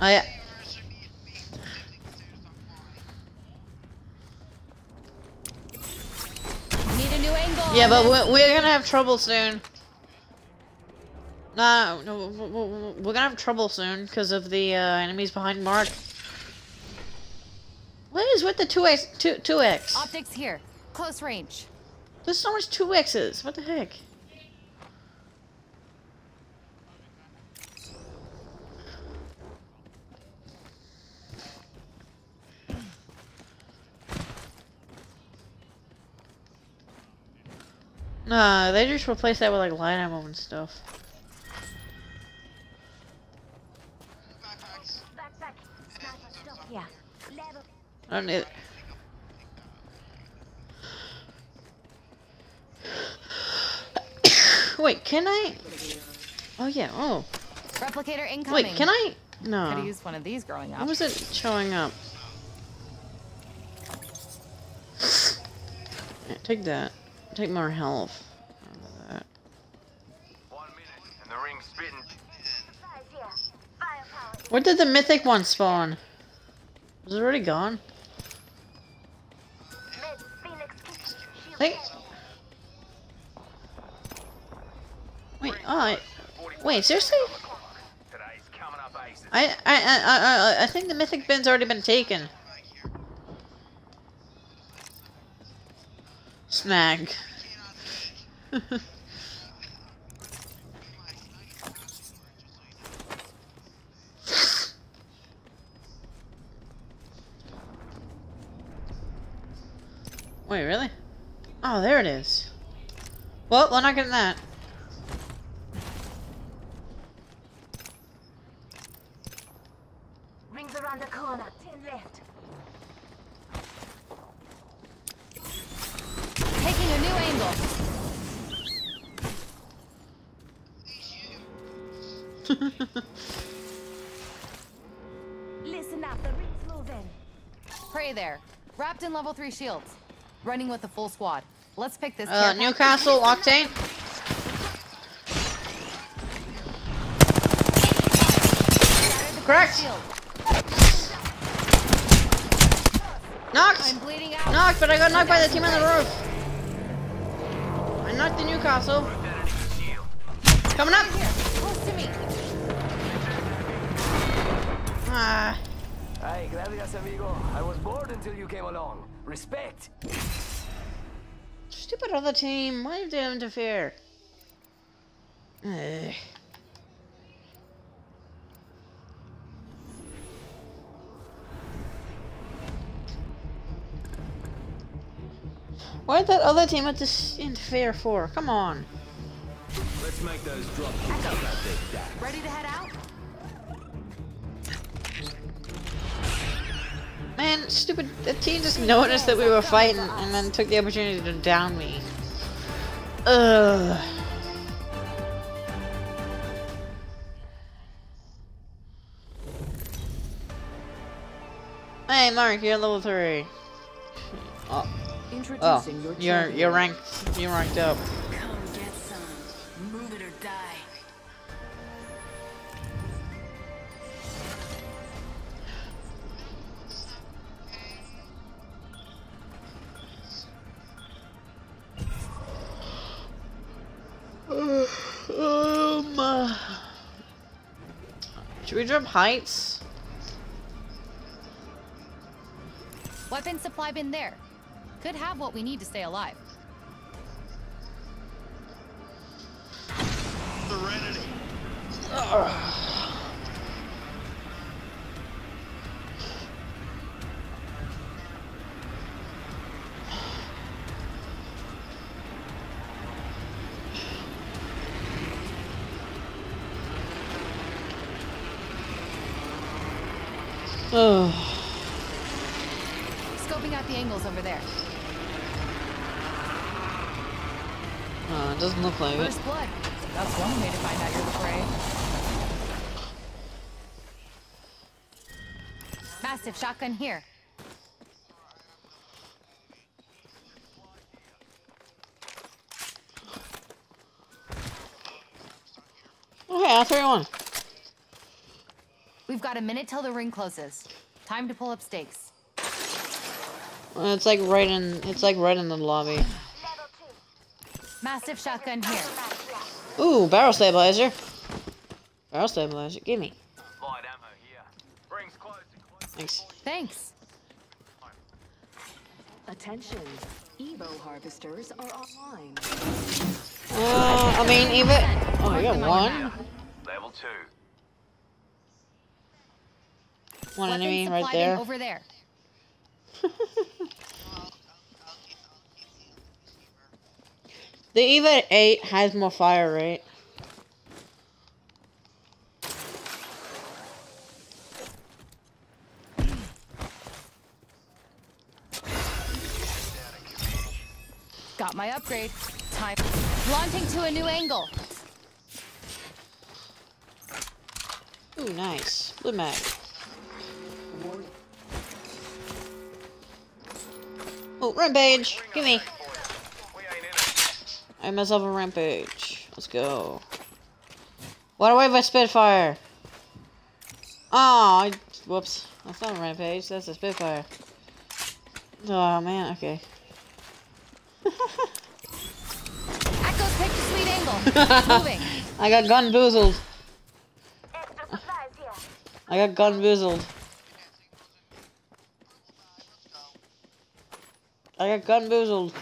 Speaker 1: Oh yeah.
Speaker 2: Need a new angle.
Speaker 1: Yeah, but we're, we're gonna have trouble soon. No, no, we're gonna have trouble soon because of the uh, enemies behind Mark. What is with the two X, two two X?
Speaker 2: Optics here. Close range.
Speaker 1: There's so much two X's. What the heck? Nah, they just replaced that with like light ammo and stuff.
Speaker 10: Backpack. Sniper stuff
Speaker 1: I don't need. Wait, can I? Oh yeah. Oh,
Speaker 2: Replicator incoming.
Speaker 1: wait, can I?
Speaker 2: Could
Speaker 1: No.
Speaker 2: have used one of these growing
Speaker 1: How
Speaker 2: up.
Speaker 1: was it showing up? Yeah, take that. Take more health. Out of that.
Speaker 7: One minute, and the ring's spitting.
Speaker 10: Supplies here. Firepower.
Speaker 1: Where did the mythic one spawn? Was it already gone?
Speaker 10: Med. Phoenix. Shield.
Speaker 1: Hey. Wait. Oh. I, wait. Seriously?
Speaker 7: Today's coming up aces.
Speaker 1: I I I I I- I think the mythic bin's already been taken. Snag. Wait, really? Oh, there it is. Well, we're not getting that.
Speaker 10: Rings around the corner. Ten left.
Speaker 2: Taking a new angle.
Speaker 10: Listen up. The ring's moving.
Speaker 2: Pray there. Wrapped in level 3 shields. Running with the full squad. Let's pick this
Speaker 1: Uh, Newcastle, Octane.
Speaker 2: package.
Speaker 1: Correct.
Speaker 2: Shield.
Speaker 1: Knocked!
Speaker 2: I'm bleeding out.
Speaker 1: Knocked, but I got knocked by the team on the roof. I knocked the Newcastle. Coming up!
Speaker 2: Here, close to me.
Speaker 1: Ah,
Speaker 11: Hey, gracias, amigo. I was bored until you came along. Respect.
Speaker 1: stupid other team. Why did they interfere? Ugh. Why'd that other team have to interfere for? Come on.
Speaker 7: Let's make those drop kicks look like they die.
Speaker 2: Ready to head out?
Speaker 1: Man, stupid. The team just noticed that we were fighting and then took the opportunity to down me. Ugh. Hey, Mark, you're level three. Oh, oh,
Speaker 3: your
Speaker 1: you're you're ranked. You're ranked up. Should we drop heights?
Speaker 2: Weapon supply bin there. Could have what we need to stay alive.
Speaker 7: Serenity.
Speaker 1: Ugh.
Speaker 2: Scoping out the angles over there.
Speaker 1: Oh, it doesn't look like it.
Speaker 2: First blood. That's one way to find out you're the prey. Massive shotgun here.
Speaker 1: Okay, I'll throw you one.
Speaker 2: We've got a minute till the ring closes. Time to pull up stakes.
Speaker 1: Uh, It's like right in. It's like right in the lobby.
Speaker 2: Massive shotgun here.
Speaker 1: Ooh, barrel stabilizer. Barrel stabilizer. Give me.
Speaker 7: Light ammo here. Rings close and close.
Speaker 1: Thanks.
Speaker 2: Thanks.
Speaker 3: Attention. Evo harvesters are online.
Speaker 1: Uh, I mean, even. Oh, you got one.
Speaker 7: Level two.
Speaker 1: One enemy right there.
Speaker 2: over there.
Speaker 1: The EVA 8 has more fire rate.
Speaker 2: Got my upgrade. Time. Launching to a new angle.
Speaker 1: Ooh, nice. Blue mag. Oh, rampage! Give me.
Speaker 7: We ain't in it.
Speaker 1: I have myself a rampage. Let's go. What away by Spitfire? Oh, I, whoops. That's not a rampage. That's a Spitfire. Oh man. Okay.
Speaker 2: Echo's picked a sweet angle. Moving.
Speaker 1: I got gun boozled.
Speaker 10: Extra supplies here.
Speaker 1: I got gun boozled. I got gun boozled.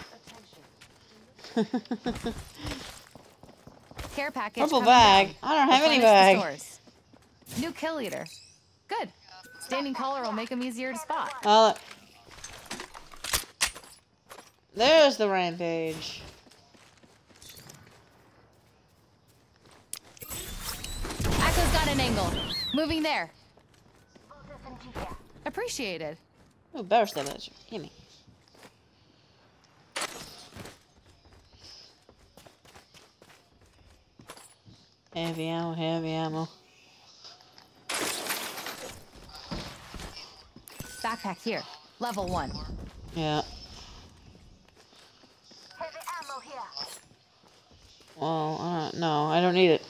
Speaker 2: Care package.
Speaker 1: Purple bag.
Speaker 2: down.
Speaker 1: I don't have any
Speaker 2: Replenish
Speaker 1: bag.
Speaker 2: stores. New kill leader. Good. Standing collar will make them easier to spot.
Speaker 1: Well, there's the rampage.
Speaker 2: Echo's got an angle. Moving there.
Speaker 10: Bullets SMG here.
Speaker 2: Appreciated.
Speaker 1: Oh, barrel stabilizer. Give me. Heavy ammo, heavy ammo.
Speaker 2: Backpack here. Level one.
Speaker 1: Yeah.
Speaker 10: Heavy ammo here.
Speaker 1: Well, uh, no, I don't need it.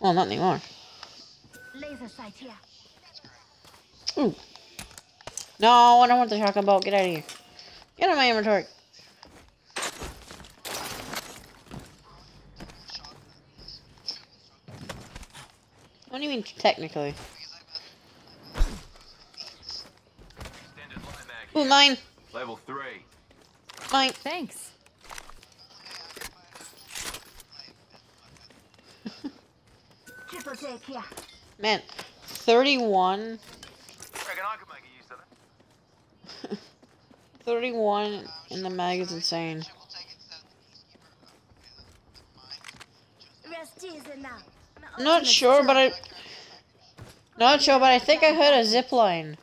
Speaker 1: Well, not anymore.
Speaker 10: Laser sight here.
Speaker 1: Ooh. No, I don't want the shotgun bolt. Get out of here. Get out of my inventory. What do you mean technically?
Speaker 7: Extended light mag
Speaker 1: Ooh, mine.
Speaker 7: Level three.
Speaker 1: Mine.
Speaker 2: Thanks.
Speaker 10: Triple take here.
Speaker 1: Man, 31.
Speaker 7: Reckon I could make use of that.
Speaker 1: 31 in the mag is insane.
Speaker 10: Rest is enough.
Speaker 1: Not sure, but I. Not sure, but I think I heard a zip line.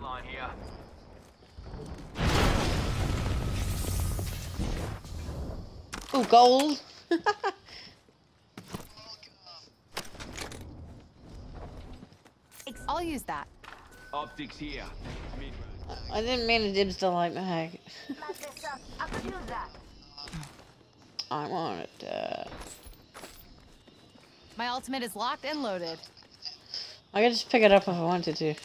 Speaker 7: Line.
Speaker 1: Ooh, gold.
Speaker 2: I'll use that.
Speaker 7: Optics here.
Speaker 1: I didn't mean to dibs the light mag.
Speaker 10: Like this up. I could use that.
Speaker 1: Wanted uh
Speaker 2: My ultimate is locked and loaded.
Speaker 1: I could just pick it up if I wanted to.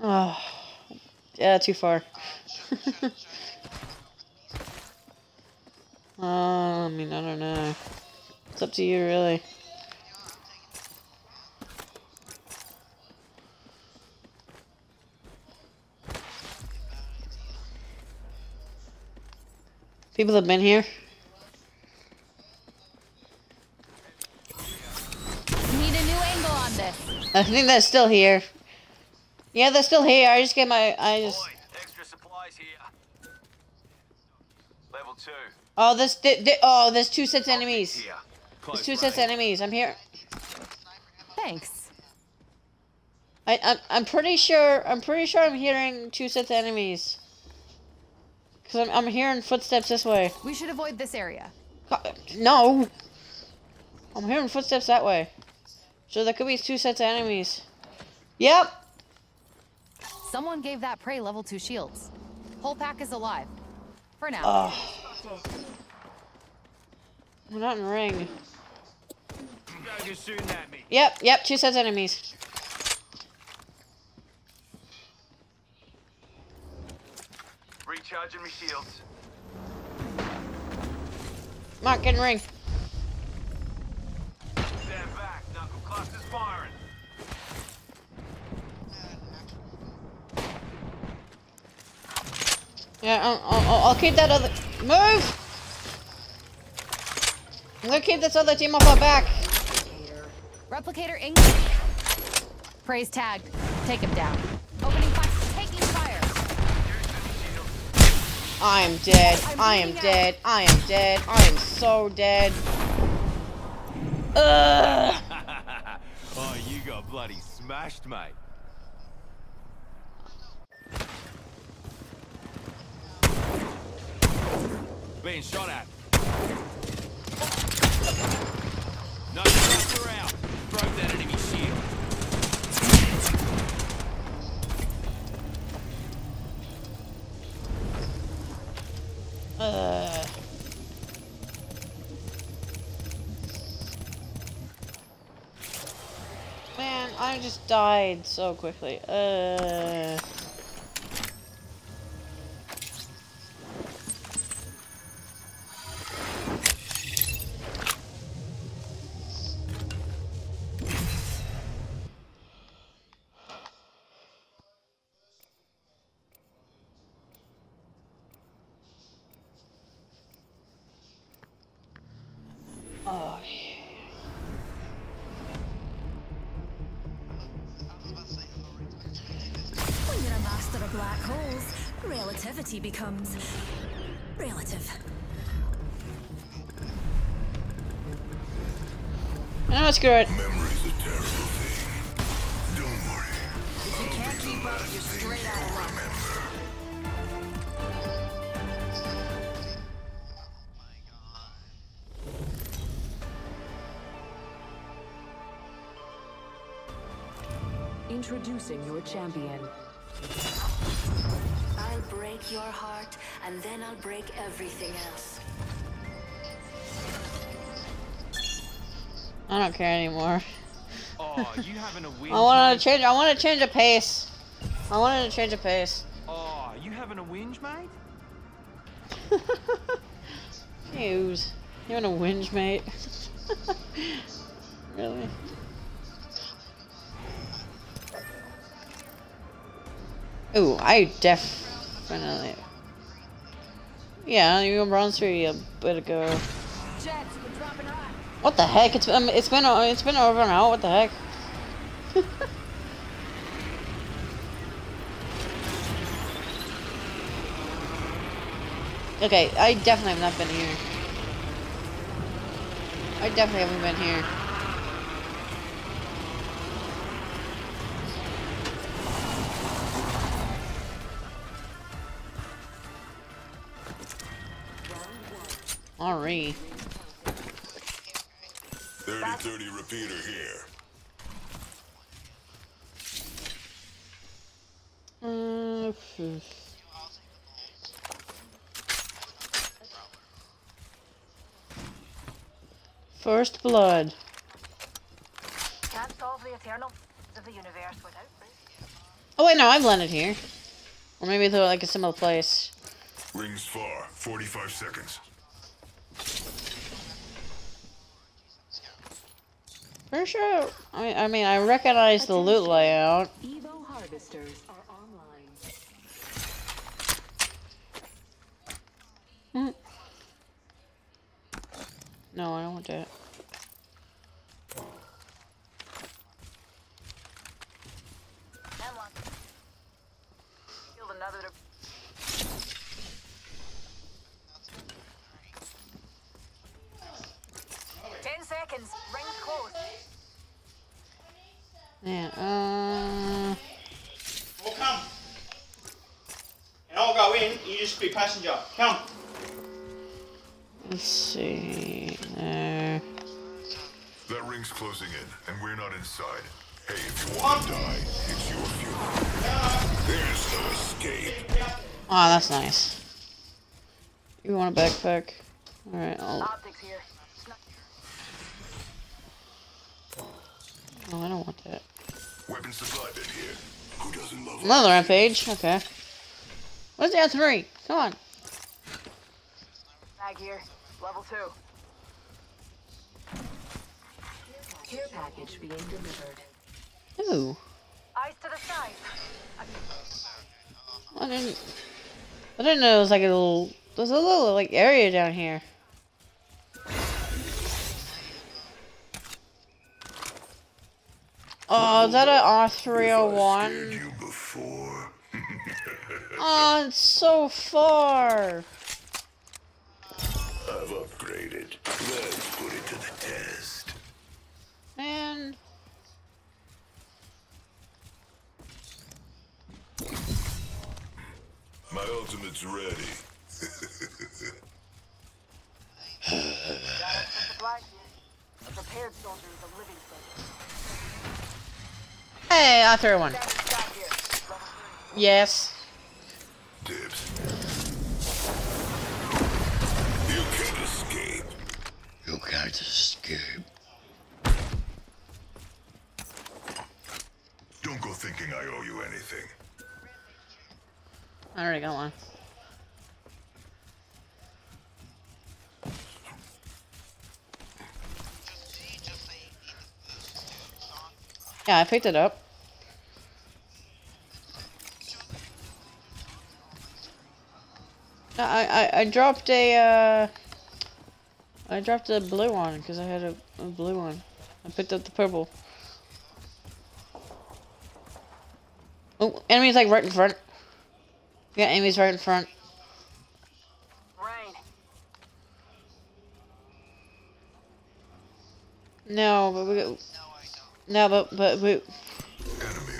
Speaker 1: Oh, yeah, too far. uh, I mean, I don't know. It's up to you, really. People have been here.
Speaker 2: Need a new angle on this.
Speaker 1: I think they're still here. Yeah, they're still here. I just get my. I just.
Speaker 7: Boy, extra supplies here. Level two.
Speaker 1: Oh, this. Di- di- oh, there's two sets of enemies. There's two sets of enemies. I'm here.
Speaker 2: Thanks.
Speaker 1: I. I'm. I'm pretty sure. I'm pretty sure I'm hearing two sets of enemies. Cause I'm. I'm hearing footsteps this way.
Speaker 2: We should avoid this area.
Speaker 1: No. I'm hearing footsteps that way. So there could be two sets of enemies. Yep.
Speaker 2: Someone gave that prey level 2 shields. Whole pack is alive. For now.
Speaker 1: Oh. We're not in ring.
Speaker 7: Guys are shooting at me.
Speaker 1: Yep. Yep. Two sets of enemies.
Speaker 7: Recharging my shields.
Speaker 1: Mark, get in ring.
Speaker 7: Stand back. Knuckle clusters firing.
Speaker 1: Yeah, I'll, I'll, I'll keep that other. Move! I'm gonna keep this other team off our back.
Speaker 2: Replicator ink. Praise tagged. Take him down.
Speaker 1: I am dead. I am dead. I am dead. I am so dead. Ugh.
Speaker 7: oh, you got bloody smashed, mate. Being shot at. No, cluster out. Broke that
Speaker 1: Man, I just died so quickly. Uh.
Speaker 3: Holes, relativity becomes relative.
Speaker 1: no, screw it.
Speaker 12: Memory's a terrible thing. Don't worry.
Speaker 3: If you can't keep up, you're straight out of luck.
Speaker 13: Introducing your champion.
Speaker 5: I'll break your heart, and then I'll break everything else.
Speaker 1: I don't care anymore.
Speaker 7: Oh, you having a win?
Speaker 1: I want
Speaker 7: mate?
Speaker 1: to change. I want to change a pace. I wanted to change a pace.
Speaker 7: Oh, you having a whinge, mate?
Speaker 1: News. You want a whinge, mate? really? Ooh, I definitely. Yeah, you were bronze three a bit ago. What the heck? It's um, it's been o- it's been over now. What the heck? okay, I definitely have not been here. I definitely haven't been here. Alright.
Speaker 12: 30-30 repeater here.
Speaker 1: Uh, phew. First blood.
Speaker 4: Can't solve the eternal of the universe without.
Speaker 1: Oh wait, no, I've landed here. Or maybe through like a similar place.
Speaker 12: Rings far. 45 seconds.
Speaker 1: For sure. I mean, I mean, I recognize the loot layout.
Speaker 13: Evo harvesters are online.
Speaker 1: Hmm. No, I don't want that.
Speaker 4: And one. Killed another. to- Ten seconds. Rings close.
Speaker 1: Yeah. Uh.
Speaker 14: All come. And I'll go in, you just be passenger. Come.
Speaker 1: Let's see. There.
Speaker 12: That ring's closing in, and we're not inside. Hey, if you want to die, it's your funeral. There's no escape.
Speaker 1: Oh, that's nice. You want a backpack? Alright, I'll.
Speaker 4: Optics here.
Speaker 1: Oh, I don't want that.
Speaker 12: Weapon supply bin here. Who doesn't love
Speaker 1: Another rampage. Okay. What's the three? Come on.
Speaker 4: Bag here. Level two.
Speaker 13: Care package being delivered.
Speaker 1: Ooh.
Speaker 4: Eyes to the side.
Speaker 1: I didn't. I didn't know it was like a little. There's a little like area down here. Oh, is that an R301?
Speaker 12: you before.
Speaker 1: Oh, it's so far.
Speaker 12: I've upgraded. Let's put it to the test.
Speaker 1: Man.
Speaker 12: My ultimate's ready.
Speaker 4: Supply here. A prepared soldier is a living soldier.
Speaker 1: Hey, R301.
Speaker 4: Standard stock here. Level three.
Speaker 1: Yes.
Speaker 12: Dibs. You can't escape.
Speaker 15: You can't escape.
Speaker 12: Don't go thinking I owe you anything.
Speaker 1: I already got one. Yeah, I picked it up. I, I, I dropped a, uh, I dropped a blue one because I had a, a blue one. I picked up the purple. Oh, enemy's like right in front. Yeah, enemy's right in front.
Speaker 4: Rain.
Speaker 1: No, but we got, no, but, but we,
Speaker 12: Enemy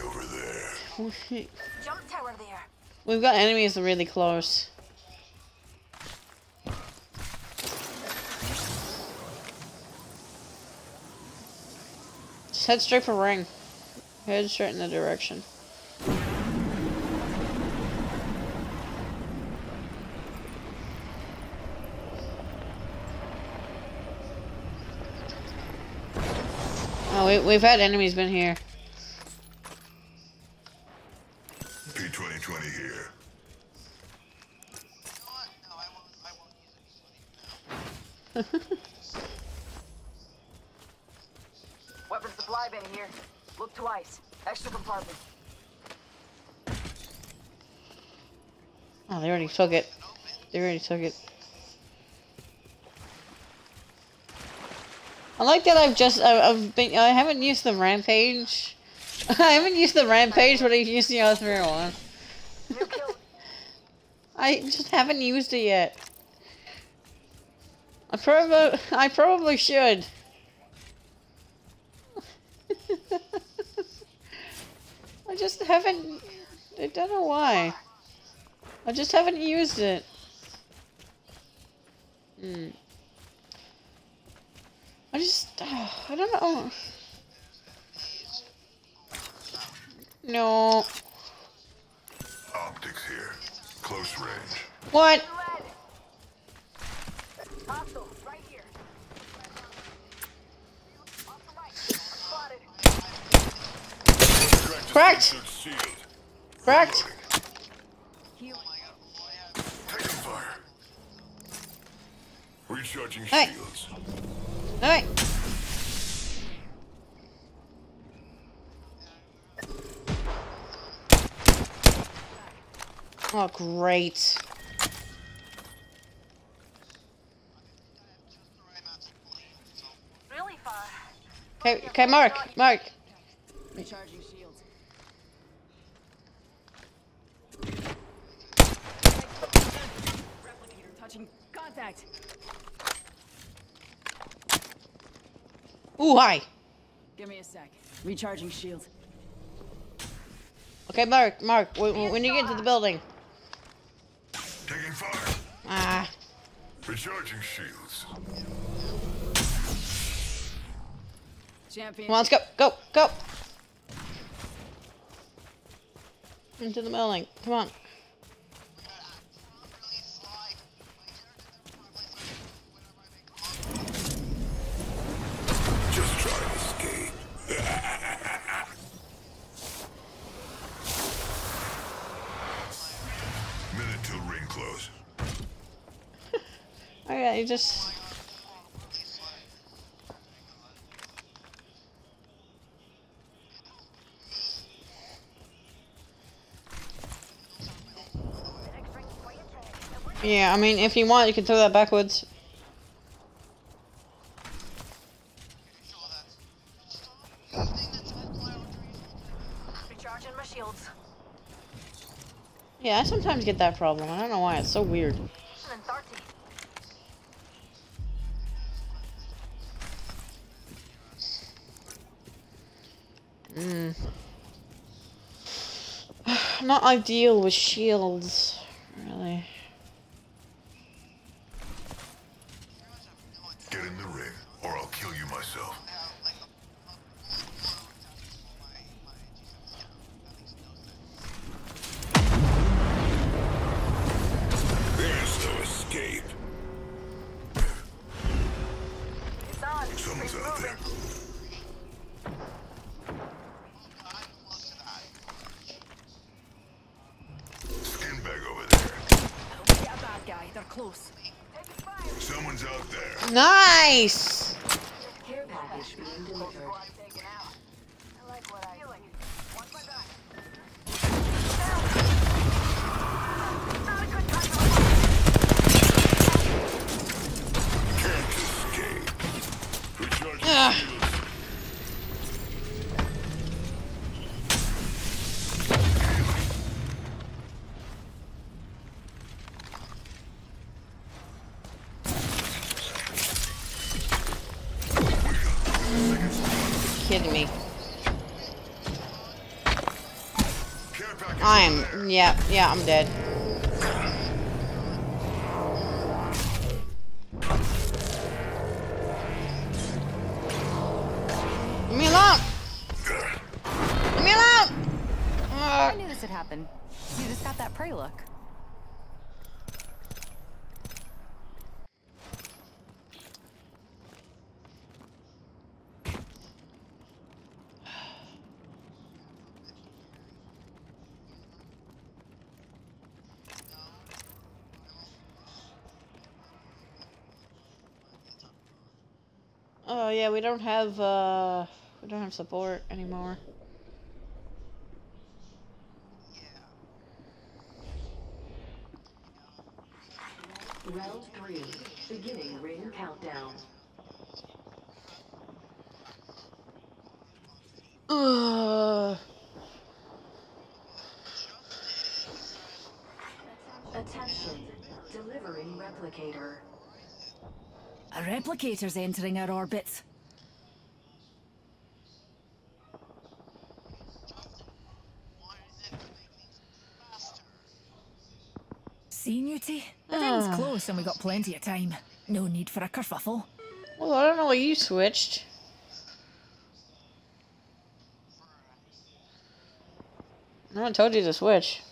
Speaker 12: over there.
Speaker 1: Oh, we,
Speaker 4: Jump tower there.
Speaker 1: we've got enemies really close. Just head straight for ring. Head straight in the direction. We, we've had enemies been here.
Speaker 12: P2020 here.
Speaker 4: Weapon supply bin here. Look twice. Extra compartment.
Speaker 1: Oh, they already took it. They already took it. I like that I've just I- I've been I haven't used the rampage. I haven't used the rampage, but I've used the other one. I just haven't used it yet. I probably I probably should. I just haven't. I don't know why. I just haven't used it. Hmm. I just. I don't know. No.
Speaker 12: Optics here. Close range.
Speaker 1: What?
Speaker 10: Hostile, right here.
Speaker 1: Correct. Correct.
Speaker 12: Taking fire. Recharging
Speaker 1: Hey. Alright. Oh, great.
Speaker 10: Really far.
Speaker 1: Okay, okay, Mark, Mark.
Speaker 2: Recharging shields. Replicator touching contact.
Speaker 1: Ooh, hi.
Speaker 2: Give me a sec. Recharging shields.
Speaker 1: Okay, Mark, Mark, when, when you get to the building.
Speaker 12: Taking fire.
Speaker 1: Ah,
Speaker 12: Recharging shields.
Speaker 2: Champion.
Speaker 1: come on, let's go, go, go. Into the building, come on.
Speaker 12: Just.
Speaker 1: Yeah, I mean, if you want, you can throw that backwards. Yeah, I sometimes get that problem. I don't know why. It's so weird. Not ideal with shields,
Speaker 2: Yeah,
Speaker 1: yeah, I'm dead. Oh yeah, we don't have uh we don't have support anymore.
Speaker 13: Round three. Beginning ring countdown.
Speaker 1: Ugh.
Speaker 13: Attention. Delivering replicator.
Speaker 3: A replicator's entering our orbit. See, Newty? The ring's
Speaker 1: Ah.
Speaker 3: close and we got plenty of time. No need for a kerfuffle.
Speaker 1: Well, I don't know why you switched. No one told you to switch.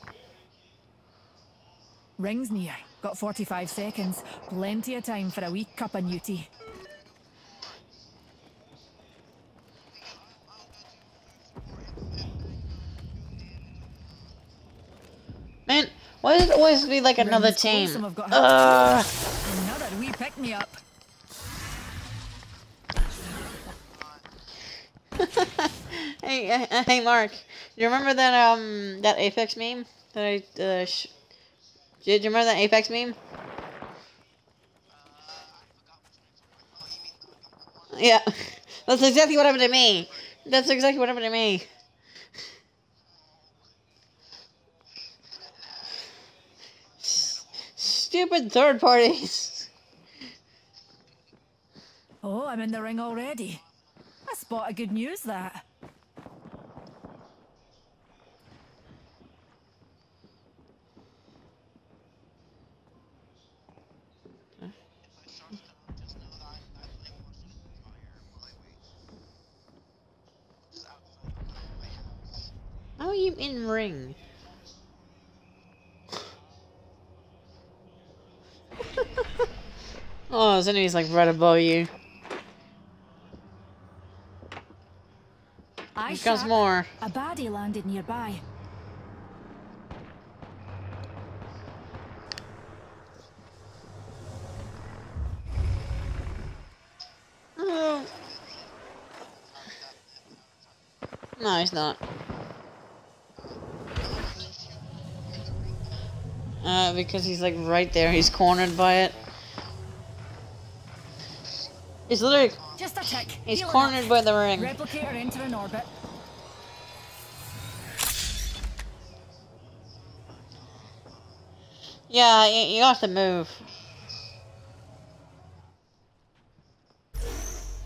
Speaker 3: Ring's near. Got 45 seconds. Plenty of time for a wee cup of Newty.
Speaker 1: Man, why does it always be like another team?
Speaker 3: and we've got
Speaker 1: Ugh.
Speaker 3: Another wee pick me up.
Speaker 1: hey, hey, Mark. Do you remember that um that Apex meme that I uh, you remember that Apex meme? Yeah, that's exactly what happened to me. That's exactly what happened to me. Stupid third parties.
Speaker 3: Oh, I'm in the ring already. A spot of good news, that.
Speaker 1: How are you in ring? Oh, his enemy's like right above you.
Speaker 3: I
Speaker 1: Here comes more.
Speaker 3: A body landed nearby.
Speaker 1: Oh. No, he's not. Uh, because he's like right there. He's cornered by it. He's literally.
Speaker 3: Just a tick.
Speaker 1: He's
Speaker 3: Healing
Speaker 1: cornered
Speaker 3: up.
Speaker 1: by the ring.
Speaker 3: Replicator entering orbit.
Speaker 1: Yeah, you, you have to move.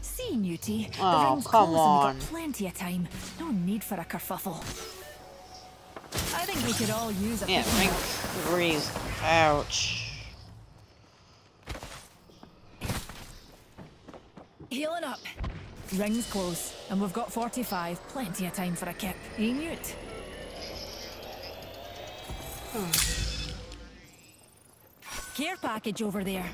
Speaker 3: See, Newty.
Speaker 1: Oh,
Speaker 3: the ring's
Speaker 1: come on.
Speaker 3: and we've got plenty of time. No need for a kerfuffle. I think we could all use a
Speaker 1: Yeah, ring agrees. Ouch.
Speaker 3: Healing up. Ring's close, and we've got 45. Plenty of time for a kick. Eh, Newt? Care package over there.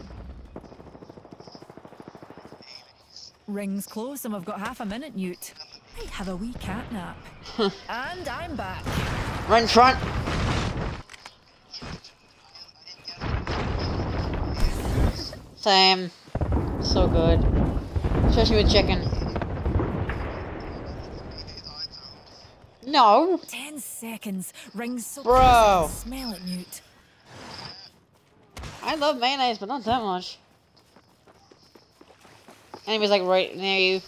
Speaker 3: Ring's close, and we've got half a minute, Newt. Might have a wee cat nap. and I'm back.
Speaker 1: In front. Same. So good. Especially with chicken. No.
Speaker 3: Ten seconds. Rings so
Speaker 1: Bro.
Speaker 3: close I can smell it, Newt.
Speaker 1: I love mayonnaise, but not that much. Enemy's like right near you.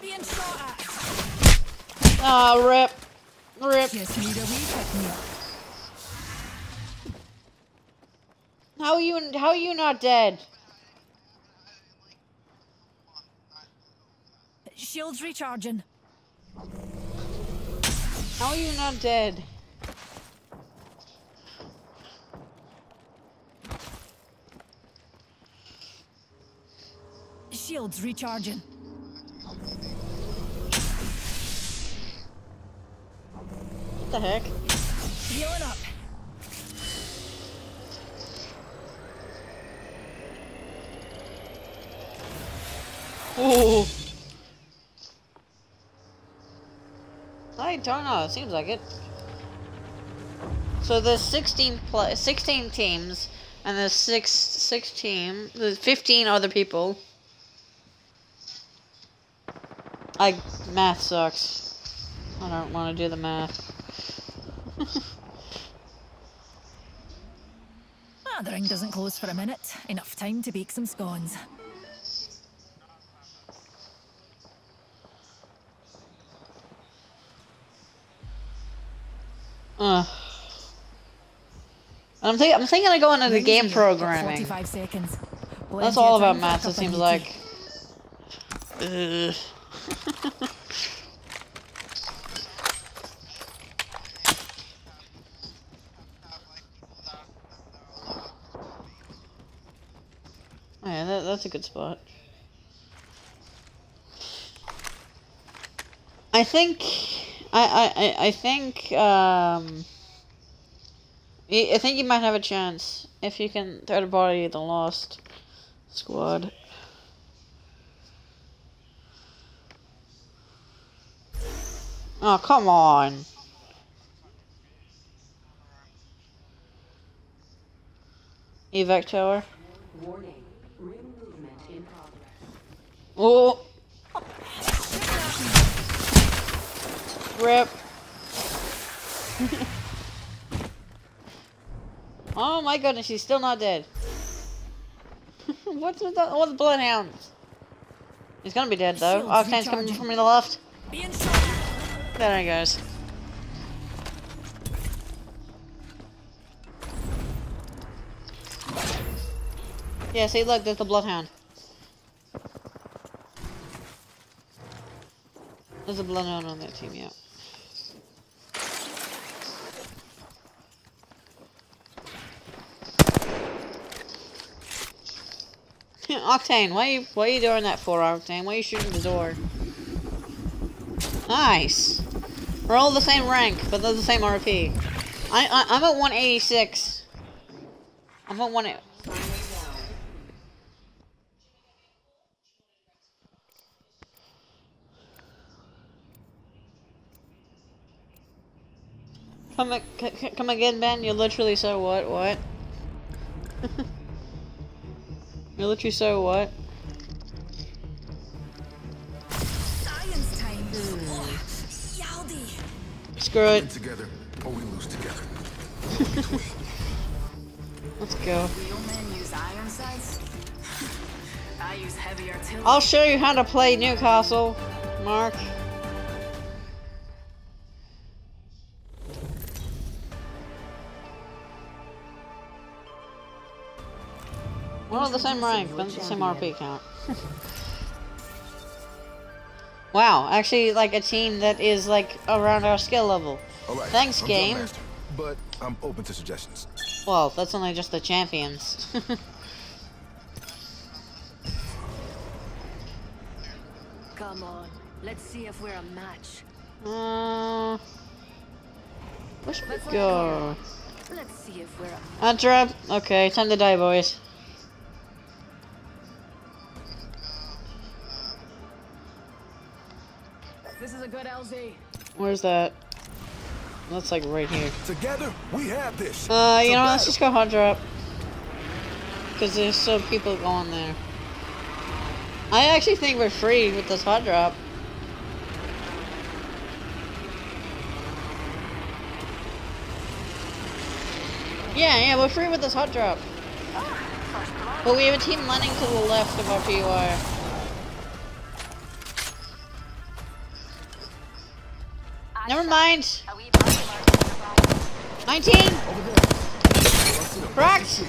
Speaker 3: Being shot at.
Speaker 1: Oh, rip. Rip.
Speaker 3: Just need a wee pick me up.
Speaker 1: How are you? How are you not dead?
Speaker 3: Shields recharging.
Speaker 1: How are you not dead?
Speaker 3: Shields recharging.
Speaker 1: What the heck?
Speaker 3: Healing up.
Speaker 1: Ooh. I don't know. It seems like it. So there's 16 pla 16 teams, and there's six six team. There's 15 other people. I math sucks. I don't want to do the math.
Speaker 3: Ah, the ring doesn't close for a minute. Enough time to bake some scones.
Speaker 1: Uh. I'm, thinking, I'm thinking of going into game programming.
Speaker 3: 45 seconds.
Speaker 1: That's all about maths, it seems like. Ugh. Yeah, that, that's a good spot. I think, I, I, I- I think, um, I think you might have a chance if you can throw the body the lost squad. Oh, come on. Evac tower.
Speaker 13: Warning. Ring movement in progress.
Speaker 1: Oh. Rip. oh my goodness, he's still not dead. What's with the, all the bloodhounds? He's gonna be dead though. Octane's oh,
Speaker 3: coming
Speaker 1: from the left. There he goes. Yeah, see, look, there's the bloodhound. There's a bloodhound on that team, yeah. Octane, why you why you doing that for, Octane? Why you shooting the door? Nice. We're all the same rank, but they're the same RP. I, I I'm at 186. I'm at one. Come, come again, Ben. You're literally so what? What? You're so what?
Speaker 3: Science time. Oh, Yaldi.
Speaker 1: Screw it.
Speaker 12: Together, or we lose together.
Speaker 1: Let's go.
Speaker 8: Real men use iron sights. I use heavy artillery.
Speaker 1: I'll show you how to play Newcastle, Mark. The same rank, but the same RP count. wow, actually, like a team that is like around our skill level.
Speaker 12: All right.
Speaker 1: Thanks,
Speaker 12: I'm
Speaker 1: game.
Speaker 12: Master, but I'm open to suggestions.
Speaker 1: Well, that's only just the champions.
Speaker 4: Come on, let's see if we're a match.
Speaker 1: uh, where should we
Speaker 4: Let's
Speaker 1: go?
Speaker 4: Let's see if we're a
Speaker 1: Uh, drop. Okay, time to die, boys.
Speaker 8: A good LZ.
Speaker 1: Where's that? That's like right here.
Speaker 12: Together, we have this.
Speaker 1: Uh, you
Speaker 12: It's a
Speaker 1: know, let's just go hot drop. Because there's still people going there. I actually think we're free with this hot drop. Yeah, yeah, we're free with this hot drop. But we have a team landing to the left of our POI. Never mind. 19! Cracked!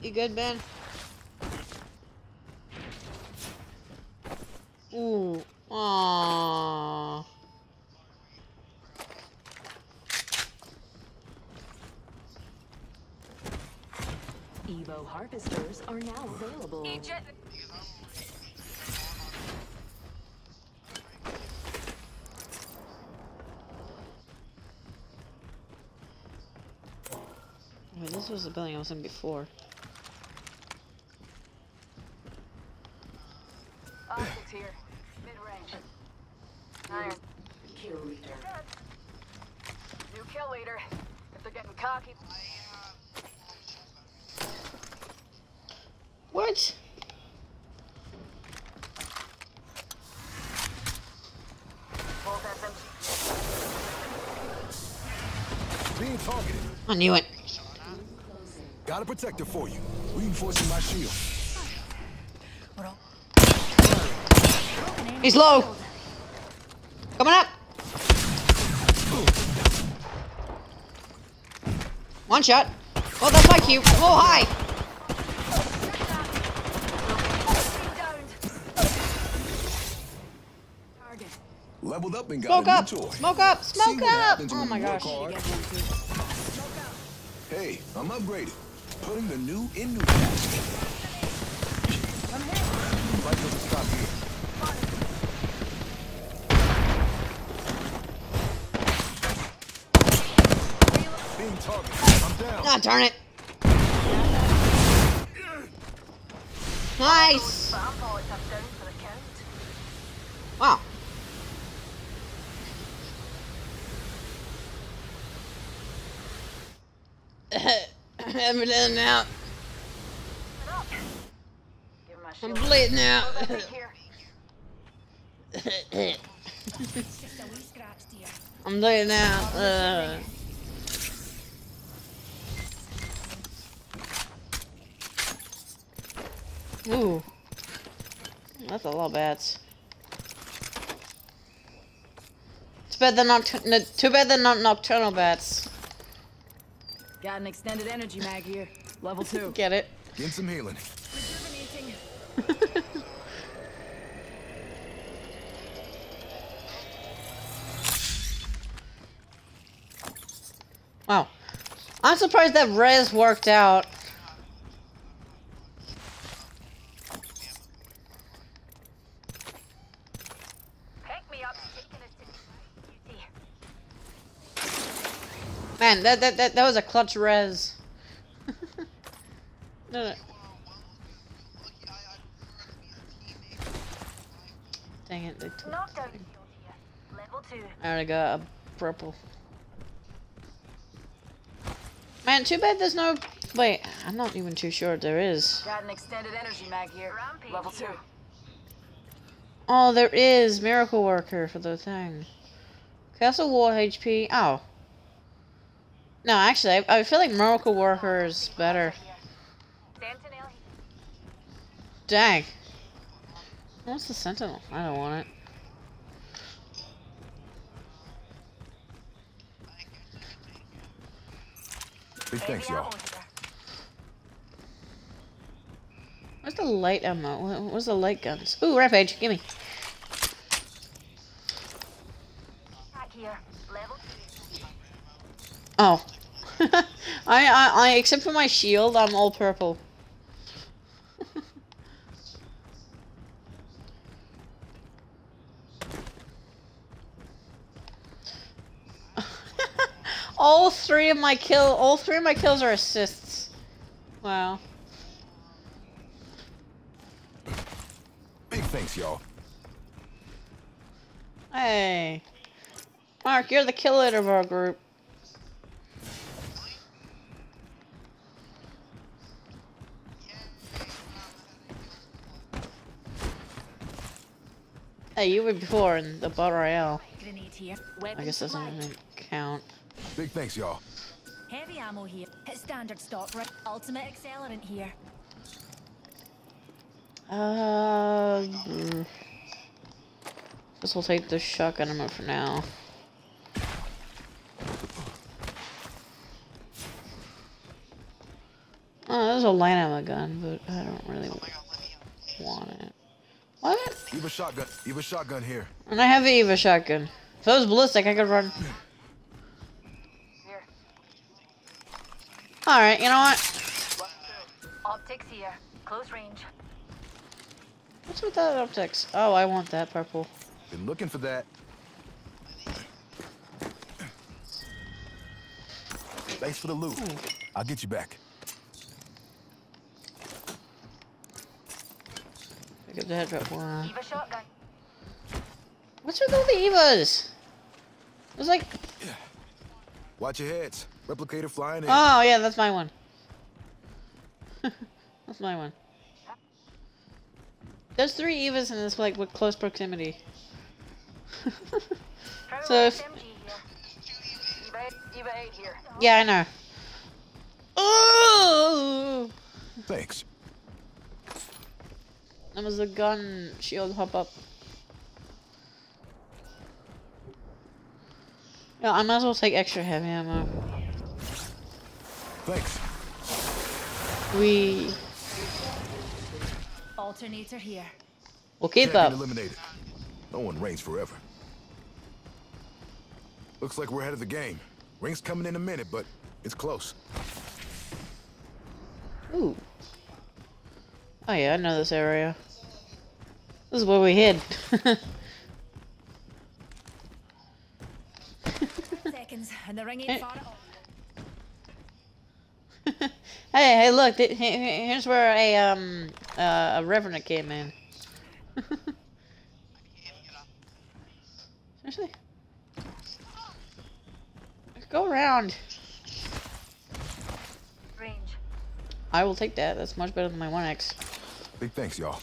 Speaker 1: You good, Ben? Ooh. Aww.
Speaker 13: Evo harvesters are now available.
Speaker 1: Wait, this was the building I was in before.
Speaker 4: Optics here. Mid-range. Iron.
Speaker 13: Kill leader.
Speaker 4: New kill leader. If they're getting cocky.
Speaker 1: It?
Speaker 16: Being targeted.
Speaker 1: I knew it.
Speaker 16: Got a protector for you. Reinforcing my shield.
Speaker 1: He's low. Coming up. One shot. Oh, that's my cue. Oh, hi.
Speaker 16: Leveled up and got
Speaker 1: Smoke up.
Speaker 16: toy.
Speaker 1: Smoke up. Smoke up. Oh my gosh.
Speaker 16: Hey, I'm upgraded. Putting the new in new task. Fight doesn't stop here. Being targeted. I'm down.
Speaker 1: Ah, darn it. Nice. Wow. I'm bleeding out. I'm bleeding out. I'm bleeding out. Uh. Ooh. That's a lot of bats. It's better than noct no, too bad they're not nocturnal bats.
Speaker 3: Got an extended energy mag here. Level two.
Speaker 1: Get it?
Speaker 16: Get some healing.
Speaker 1: Wow. I'm surprised that res worked out. Man, that that that, that was a clutch res. no, no. Dang it, they took
Speaker 4: Knockdown. Level two.
Speaker 1: I already got a purple. Man, too bad there's no. Wait, I'm not even too sure there is.
Speaker 3: Got an extended energy mag here. Level two.
Speaker 1: Oh, there is Miracle Worker for the thing. Castle Wall HP. Oh. No, actually, I, I feel like Miracle Worker is better. Dang. What's the Sentinel? I don't want it.
Speaker 16: Big thanks, y'all.
Speaker 1: Where's the light ammo? Where- Where's the light guns? Ooh, Rampage, gimme.
Speaker 4: Back here. Level
Speaker 1: Oh. I, I, I, except for my shield, I'm all purple. all three of my kill, all three of my kills are assists. Wow.
Speaker 16: Big thanks, y'all.
Speaker 1: Hey. Mark, you're the kill leader of our group. Hey, you were before in the Battle Royale. I guess that doesn't even count.
Speaker 16: Big thanks, y'all.
Speaker 3: Heavy ammo here. Hit standard stock, right? Ultimate accelerant here.
Speaker 1: Uh, mm. guess we'll take the shotgun ammo for now. Oh, there's a light ammo gun, but I don't really want it. What?
Speaker 16: Eva shotgun. Eva shotgun here.
Speaker 1: And I have an Eva shotgun. If it was ballistic, I could run. Alright, you know what?
Speaker 4: Optics here. Close range.
Speaker 1: What's with that optics? Oh, I want that purple.
Speaker 16: Been looking for that. Thanks for the loot. I'll get you back.
Speaker 1: Pick up the head drop one.
Speaker 4: Eva shotgun.
Speaker 1: What's with all the Evas? It's like,
Speaker 16: Watch your heads. Replicator flying in.
Speaker 1: oh yeah, that's my one. that's my one. There's three Evas in this like with close proximity. so if
Speaker 4: Eva, Eva 8 here.
Speaker 1: yeah, I know. Oh,
Speaker 16: Thanks.
Speaker 1: That was the gun shield hop up. Yeah, I might as well take extra heavy ammo.
Speaker 16: Thanks.
Speaker 1: We
Speaker 3: Alternator here.
Speaker 1: will keep
Speaker 16: Champion
Speaker 1: up.
Speaker 16: eliminated. No one reigns forever. Looks like we're ahead of the game. Ring's coming in a minute, but it's close.
Speaker 1: Ooh. Oh yeah, I know this area. This is where we hid.
Speaker 3: Seconds, and the ring ain't far
Speaker 1: hey, hey, look! th- he- he- Here's where a um uh, a revenant came in. Seriously? Go around.
Speaker 4: Range.
Speaker 1: I will take that. That's much better than my 1x.
Speaker 16: Big thanks, y'all.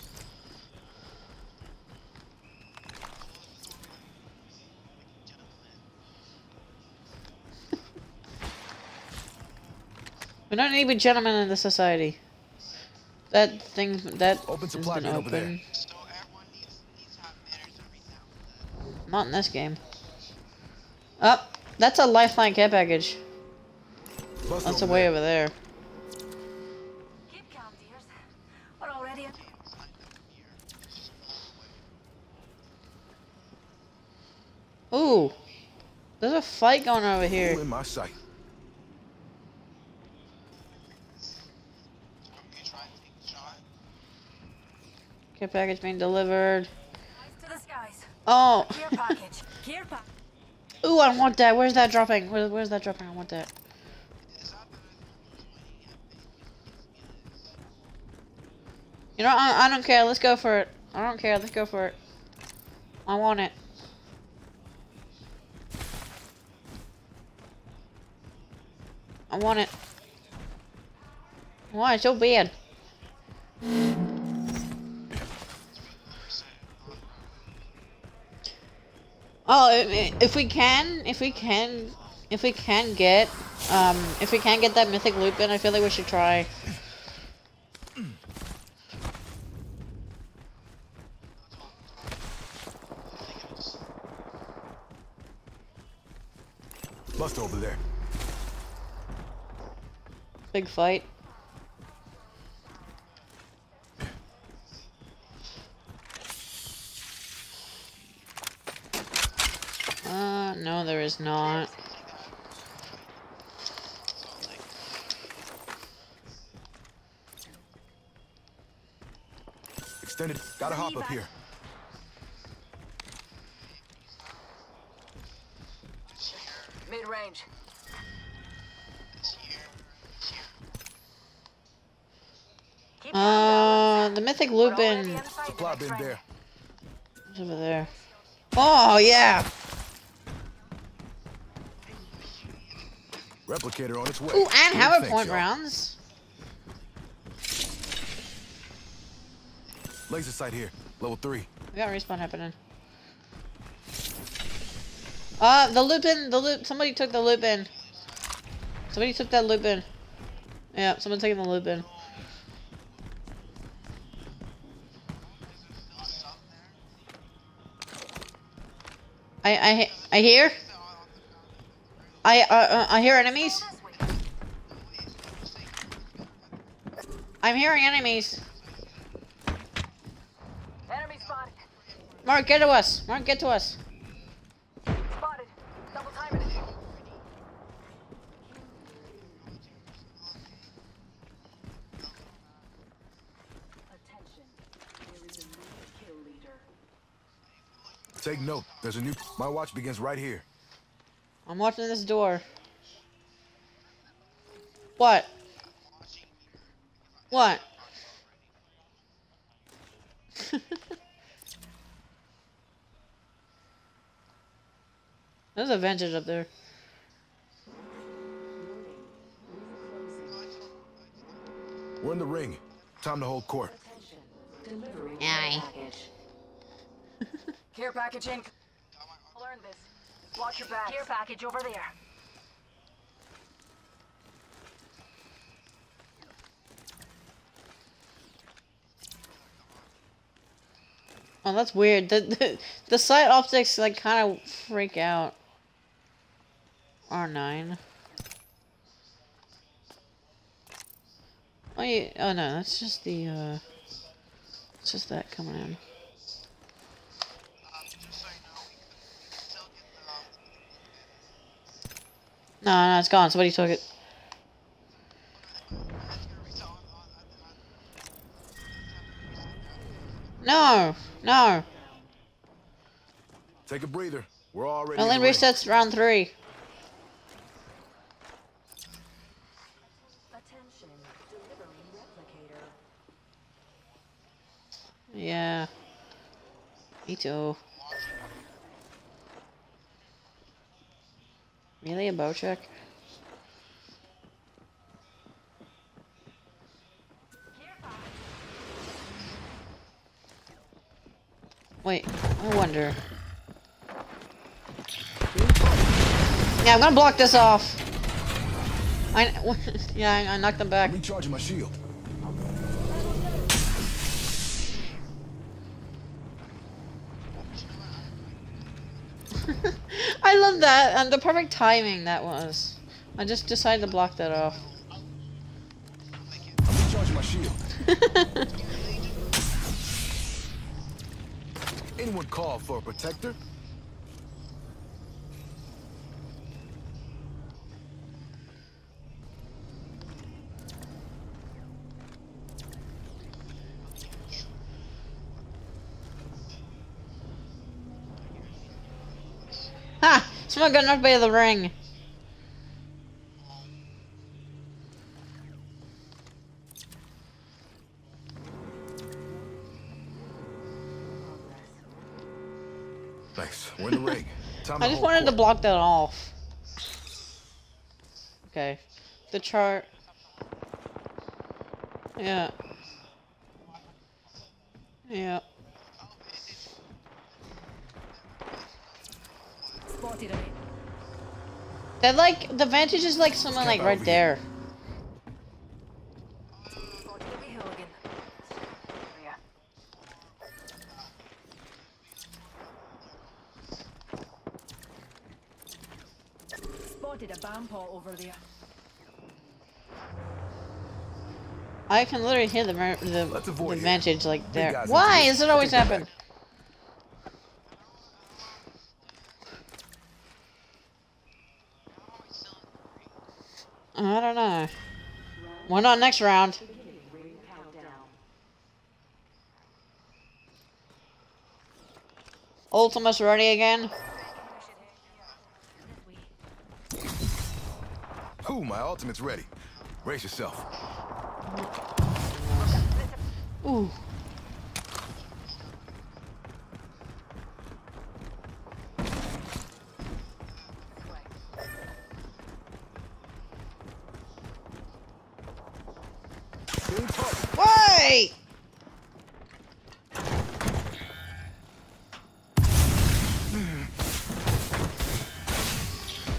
Speaker 1: We don't need to be gentlemen in this society. That thing, that
Speaker 16: Open
Speaker 1: has
Speaker 16: supply
Speaker 1: been
Speaker 16: bin over there.
Speaker 1: open. Not in this game. Up, oh, that's a lifeline care package.
Speaker 16: Bust
Speaker 1: That's a way over there. Ooh, there's a fight going on over
Speaker 16: Ooh,
Speaker 1: here.
Speaker 16: in my sight.
Speaker 1: Care package being delivered.
Speaker 4: To the skies.
Speaker 1: Oh,
Speaker 4: Care package.
Speaker 3: Care pack.
Speaker 1: ooh, I want that. Where's that dropping? Where, where's that dropping? I want that. You know, I, I don't care. Let's go for it. I don't care. Let's go for it. I want it. I want it. Why so bad? Oh, if we can, if we can, if we can get, um, if we can get that mythic loot bin, I feel like we should try.
Speaker 16: Bust over there.
Speaker 1: Big fight. Uh, no, there is not.
Speaker 16: Extended. Gotta hop up here.
Speaker 4: Mid-range.
Speaker 1: Uh, the mythic loot bin
Speaker 16: Supply bin there.
Speaker 1: is over there. Oh, yeah!
Speaker 16: Replicator on its way.
Speaker 1: Ooh, and
Speaker 16: Big
Speaker 1: hammer point
Speaker 16: y'all.
Speaker 1: rounds.
Speaker 16: Laser sight here. Level three.
Speaker 1: We got respawn happening. Uh, the loot bin, the loot, somebody took the loot bin. Somebody took that loot bin. Yeah, someone's taking the loot I, I, I hear. I, uh, uh, I hear enemies. I'm hearing enemies.
Speaker 4: Enemy spotted.
Speaker 1: Mark, get to us. Mark, get to us.
Speaker 4: Spotted. Double timing it.
Speaker 13: Attention. There is a new kill leader.
Speaker 16: Take note. There's a new. My watch begins right here.
Speaker 1: I'm watching this door. What? What? There's a vantage up there.
Speaker 16: We're in the ring. Time to hold court.
Speaker 13: Delivering
Speaker 1: Aye.
Speaker 13: package. Care packaging. Learn this. Watch your back.
Speaker 4: Care package over there.
Speaker 1: Oh, that's weird. The the, the side optics like kind of freak out. R9. Oh yeah. Oh no, that's just the. uh It's just that coming in. No, no, it's gone. Somebody took it. No, no.
Speaker 16: Take a breather. We're already.
Speaker 1: Only
Speaker 16: in
Speaker 1: resets round three.
Speaker 13: Attention. Delivering replicator.
Speaker 1: Yeah. Me too. Really a Bocek? Wait, I wonder. Yeah, I'm gonna block this off. I yeah, I, I knocked them back.
Speaker 16: Recharging my shield.
Speaker 1: I love that and the perfect timing that was. I just decided to block that off.
Speaker 16: Anyone call for a protector?
Speaker 1: Someone got knocked by the ring.
Speaker 16: Thanks. We're in the ring.
Speaker 1: I just wanted to block that off. Okay. The chart. Yeah. Yeah. That like the vantage is like someone like right there.
Speaker 3: spotted a bomb pot over there.
Speaker 1: I can literally hear the the, the vantage like there. Why does it always
Speaker 16: Take it
Speaker 1: happen? I don't know. Why not next round? Ultima's ready again.
Speaker 16: Ooh, my ultimate's ready. Brace yourself.
Speaker 1: Ooh. Wait!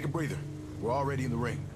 Speaker 16: Take a breather. We're already in the ring.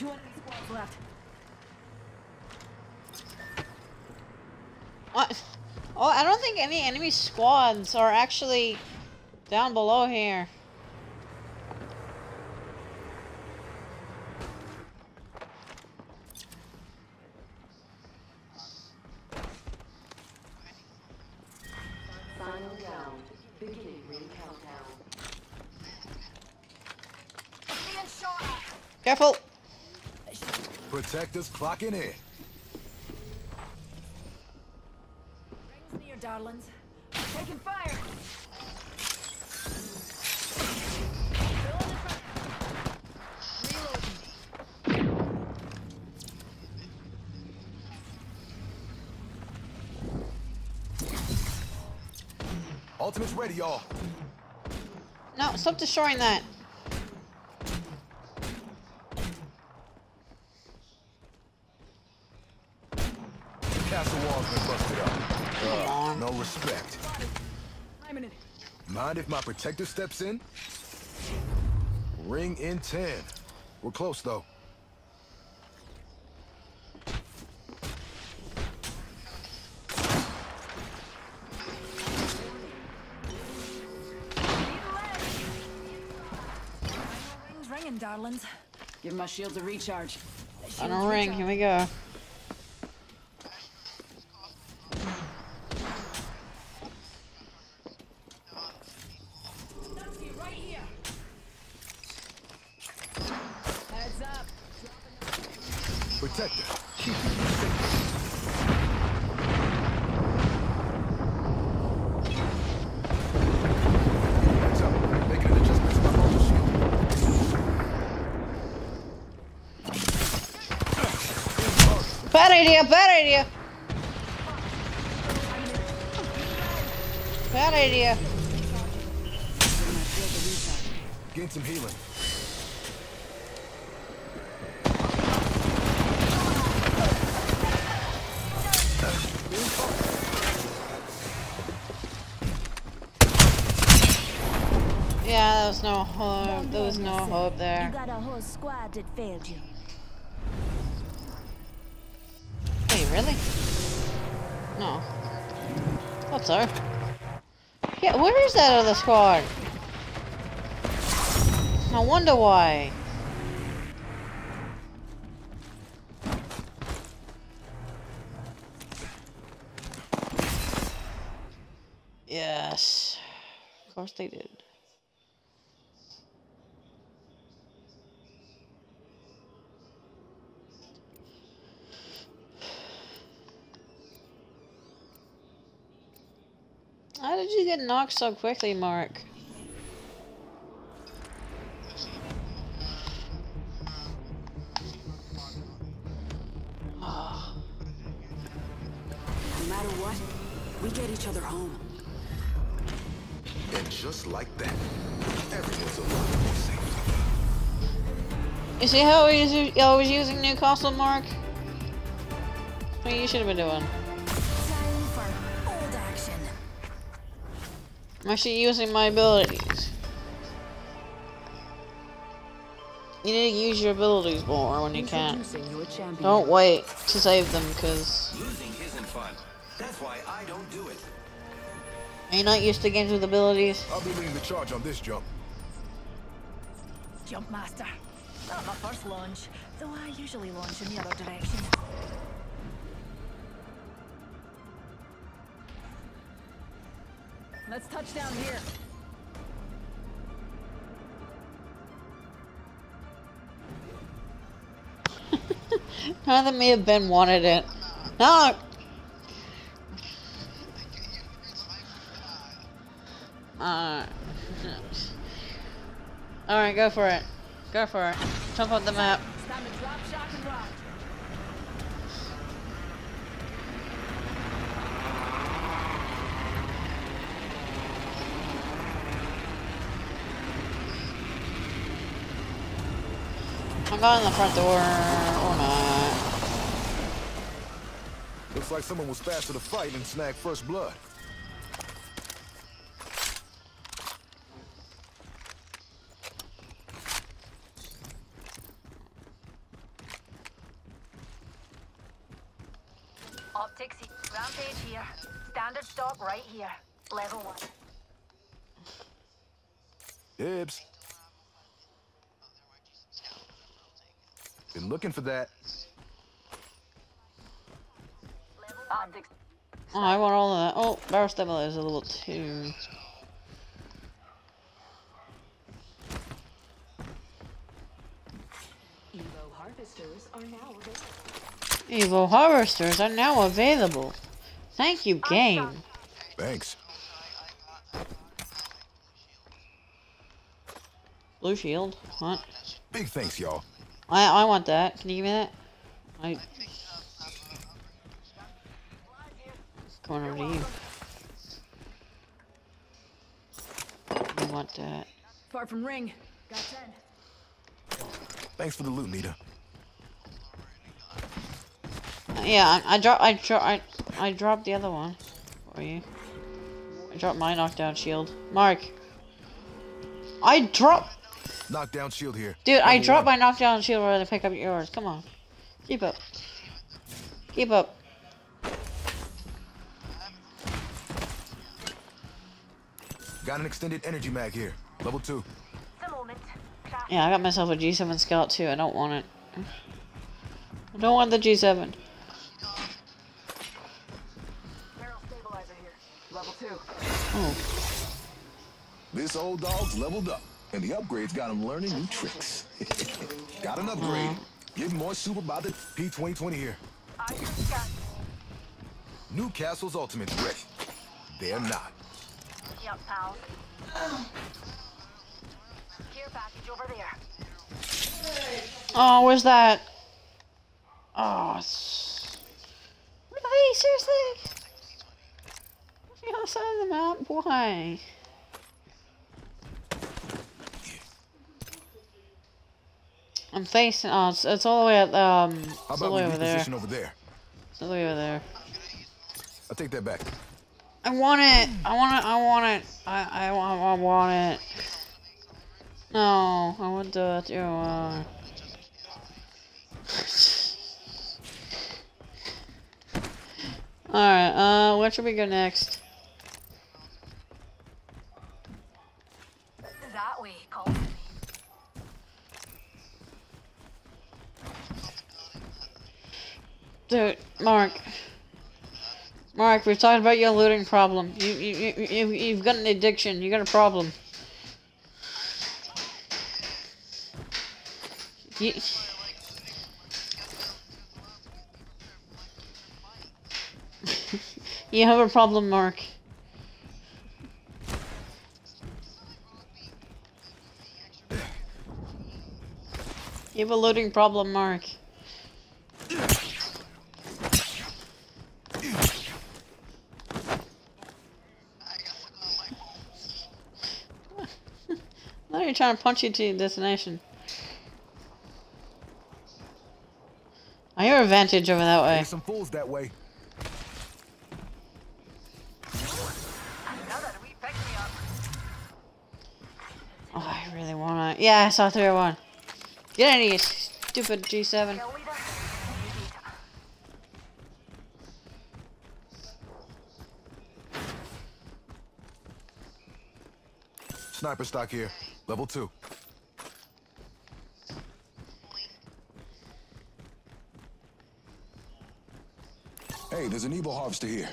Speaker 3: Two enemy squads left.
Speaker 1: What? Oh, I don't think any enemy squads are actually down below here.
Speaker 13: Final round. Beginning ring countdown.
Speaker 1: Careful!
Speaker 16: Protectors clocking in.
Speaker 3: Rings near, darlings. Taking fire.
Speaker 16: Ultimate's ready, y'all.
Speaker 1: No, stop destroying that.
Speaker 16: Castle wall's been busted up. Uh, no respect.
Speaker 3: I'm in
Speaker 16: Mind if my protector steps in? Ring in 10. We're close, though.
Speaker 3: Ringing, darlings.
Speaker 8: Give my shields a recharge.
Speaker 1: On a ring, here we go.
Speaker 3: Right here. Heads up.
Speaker 16: Protector, keep you safe. Heads up. Making an adjustment to my motor shield.
Speaker 1: Bad idea, bad idea! Bad idea.
Speaker 16: Gain some healing.
Speaker 1: Yeah, there was no hope. There was no hope
Speaker 10: You
Speaker 1: there.
Speaker 10: got a whole squad that failed you.
Speaker 1: Her? Yeah, where is that other squad? I wonder why. Yes. Of course they did. Get knocked so quickly, Mark?
Speaker 8: No matter what, we get each other home.
Speaker 16: And just like that, everyone's a lot more safe.
Speaker 1: You see how he's u- always using Newcastle, Mark? What you should have been doing. I'm actually using my abilities. You need to use your abilities more when you can.
Speaker 8: Introducing.
Speaker 1: Don't wait to save them, because
Speaker 6: Losing isn't fun. That's why I don't do it.
Speaker 1: you're not used to games with abilities.
Speaker 16: I'll be leading the charge on this jump.
Speaker 3: Jump master. Not my first launch, though I usually launch in the other direction. Let's touch down here.
Speaker 1: Of them may have been wanted it. No! Alright. Alright, go for it. Go for it. Jump on the map. I'm going in the front door or not.
Speaker 16: Looks like someone was faster to fight and snagged first blood.
Speaker 4: Optics rampage here. Standard stock right here. Level one.
Speaker 16: Dibs. Been looking for that.
Speaker 1: Oh, I want all of that. Oh, barrel stabilizer level two.
Speaker 13: Evo harvesters are now available.
Speaker 1: Evo harvesters are now available. Thank you, game.
Speaker 16: Thanks.
Speaker 1: Blue shield. What?
Speaker 16: Big thanks, y'all.
Speaker 1: I I want that. Can you give me that? I. Going over to you. I want that.
Speaker 3: Far from ring. Got 10.
Speaker 16: Thanks for the loot, Nita.
Speaker 1: Uh, yeah, I, I drop. I drop. I I dropped the other one for you. I dropped my knockdown shield. Mark. I dropped.
Speaker 16: Knockdown shield here.
Speaker 1: Dude, I
Speaker 16: oh,
Speaker 1: dropped
Speaker 16: one.
Speaker 1: my knockdown shield rather than pick up yours. Come on. Keep up. Keep up.
Speaker 16: Got an extended energy mag here. Level two.
Speaker 4: The moment. Crash.
Speaker 1: Yeah, I got myself a G7 Scout too. I don't want it. I don't want the G7.
Speaker 13: Barrel stabilizer here. Level two.
Speaker 1: Oh.
Speaker 16: This old dog's leveled up, and the upgrades got him learning new tricks. got an upgrade. Give more super by the P2020 here.
Speaker 4: I just got
Speaker 16: Newcastle's ultimate's ready. They're not.
Speaker 4: Yup, pal. Care package over there.
Speaker 1: Oh, where's that? Oh. s- Really? Seriously? The other side of the map? Why? I'm facing. Oh, it's, it's all the way at um.
Speaker 16: How
Speaker 1: It's all the
Speaker 16: about
Speaker 1: way over there.
Speaker 16: over there?
Speaker 1: It's all the way over there.
Speaker 16: I'll take that back.
Speaker 1: I want it. I want it. I want it. I I want. I want it. No, I want the. You uh... All right. Uh, where should we go next?
Speaker 4: That way, Cole.
Speaker 1: Dude, Mark. Mark, we've talked about your looting problem. You you you you you've got an addiction. You got a problem. You, you have a problem, Mark. You have a looting problem, Mark. Trying to punch you to your destination. I hear vantage over that way.
Speaker 16: There's some fools that way.
Speaker 4: Another wee pick me up.
Speaker 1: Oh, I really wanna. Yeah, I saw 301. Get out of here, stupid G7.
Speaker 4: Kill leader. Indeed.
Speaker 16: Sniper stock here. Level two. Hey, there's an Evo harvester here.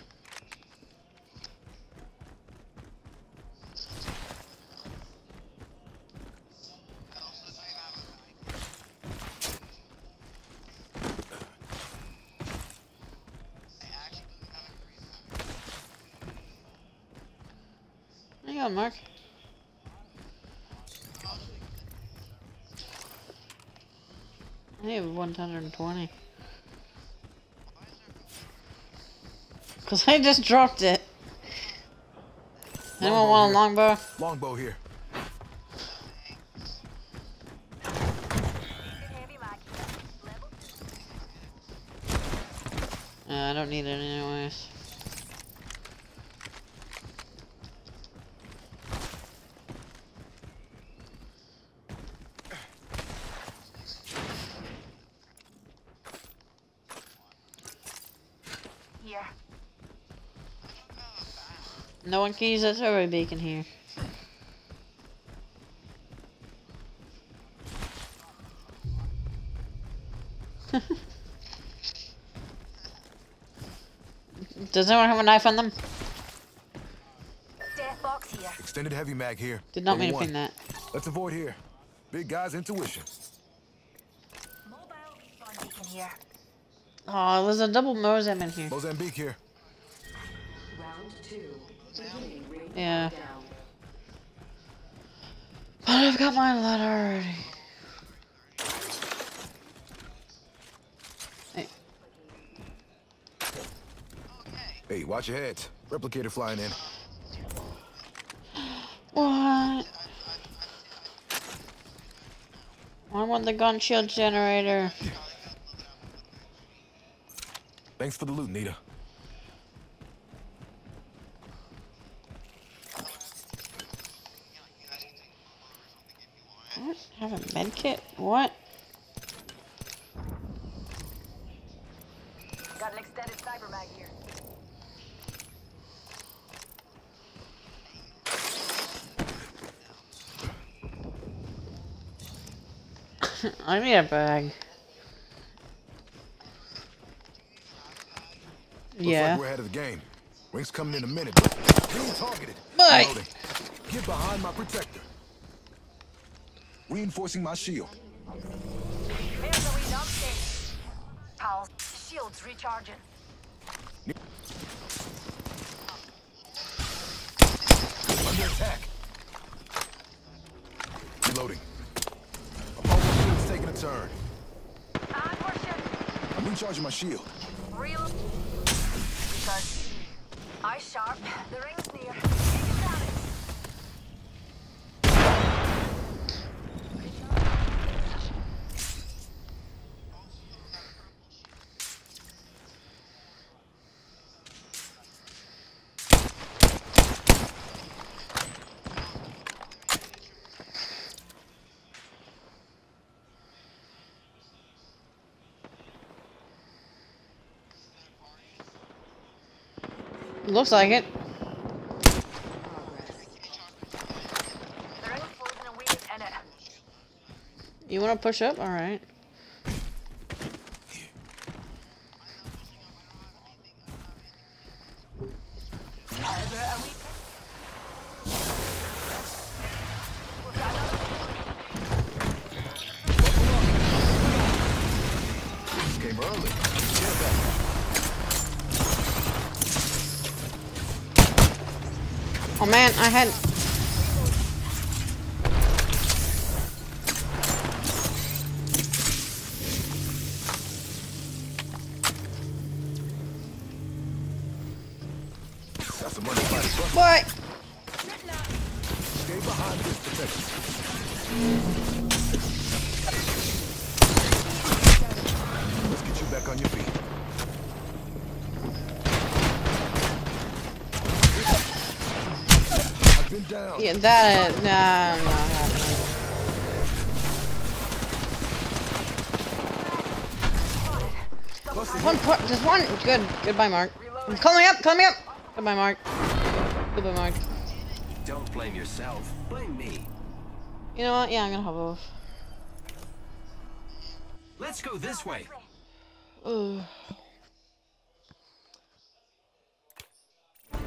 Speaker 1: You go, Mark. I have 120. Because I just dropped it. Anyone want a longbow?
Speaker 16: Longbow here.
Speaker 1: Uh, I don't need it anyways. No one can use that survey here. Does anyone have a knife on them?
Speaker 10: Death box here.
Speaker 16: Extended heavy mag here.
Speaker 1: Did not mean to
Speaker 16: Level
Speaker 1: ping that.
Speaker 16: Let's avoid here. Big guy's intuition.
Speaker 10: Beacon here.
Speaker 1: Oh, there's a double Mozam in here.
Speaker 16: Mozambique here.
Speaker 13: Round two.
Speaker 1: Yeah. But I've got my letter already. Hey,
Speaker 16: Hey, watch your heads. Replicator flying in.
Speaker 1: what? I want the gun shield generator.
Speaker 16: Thanks for the loot, Nita.
Speaker 1: What? Have a med kit? What?
Speaker 4: Got an extended sniper mag here.
Speaker 1: I need a bag.
Speaker 16: Looks
Speaker 1: Yeah.
Speaker 16: like we're ahead of the game. Ring's coming in a minute, but being targeted.
Speaker 1: Bye.
Speaker 16: Reloading. Get behind my protector. Reinforcing my shield.
Speaker 4: Here's the wee. Pals, shields recharging.
Speaker 16: Under attack. Reloading. Opponent's shield's taking a turn.
Speaker 4: And we're shit.
Speaker 16: I'm recharging my shield.
Speaker 4: Real. Sharp, the ring's near. Taking damage.
Speaker 1: Looks like it.
Speaker 4: The ring's frozen and we're in it.
Speaker 1: You want to push up? All man, Yeah, that. Nah, not happening. One part, just one. Good. Goodbye, Mark. Call me up. Call me up. Goodbye, Mark. Goodbye, Mark.
Speaker 6: Don't blame yourself. Blame me.
Speaker 1: You know what? Yeah, I'm gonna hop off.
Speaker 6: Let's go this way.
Speaker 1: Ugh. I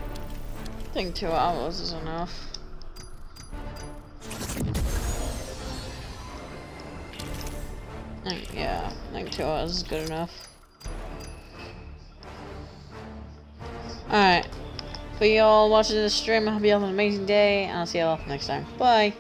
Speaker 1: think two hours is enough. I think is good enough. Alright. For y'all watching this stream, I hope you have an amazing day, and I'll see y'all next time. Bye!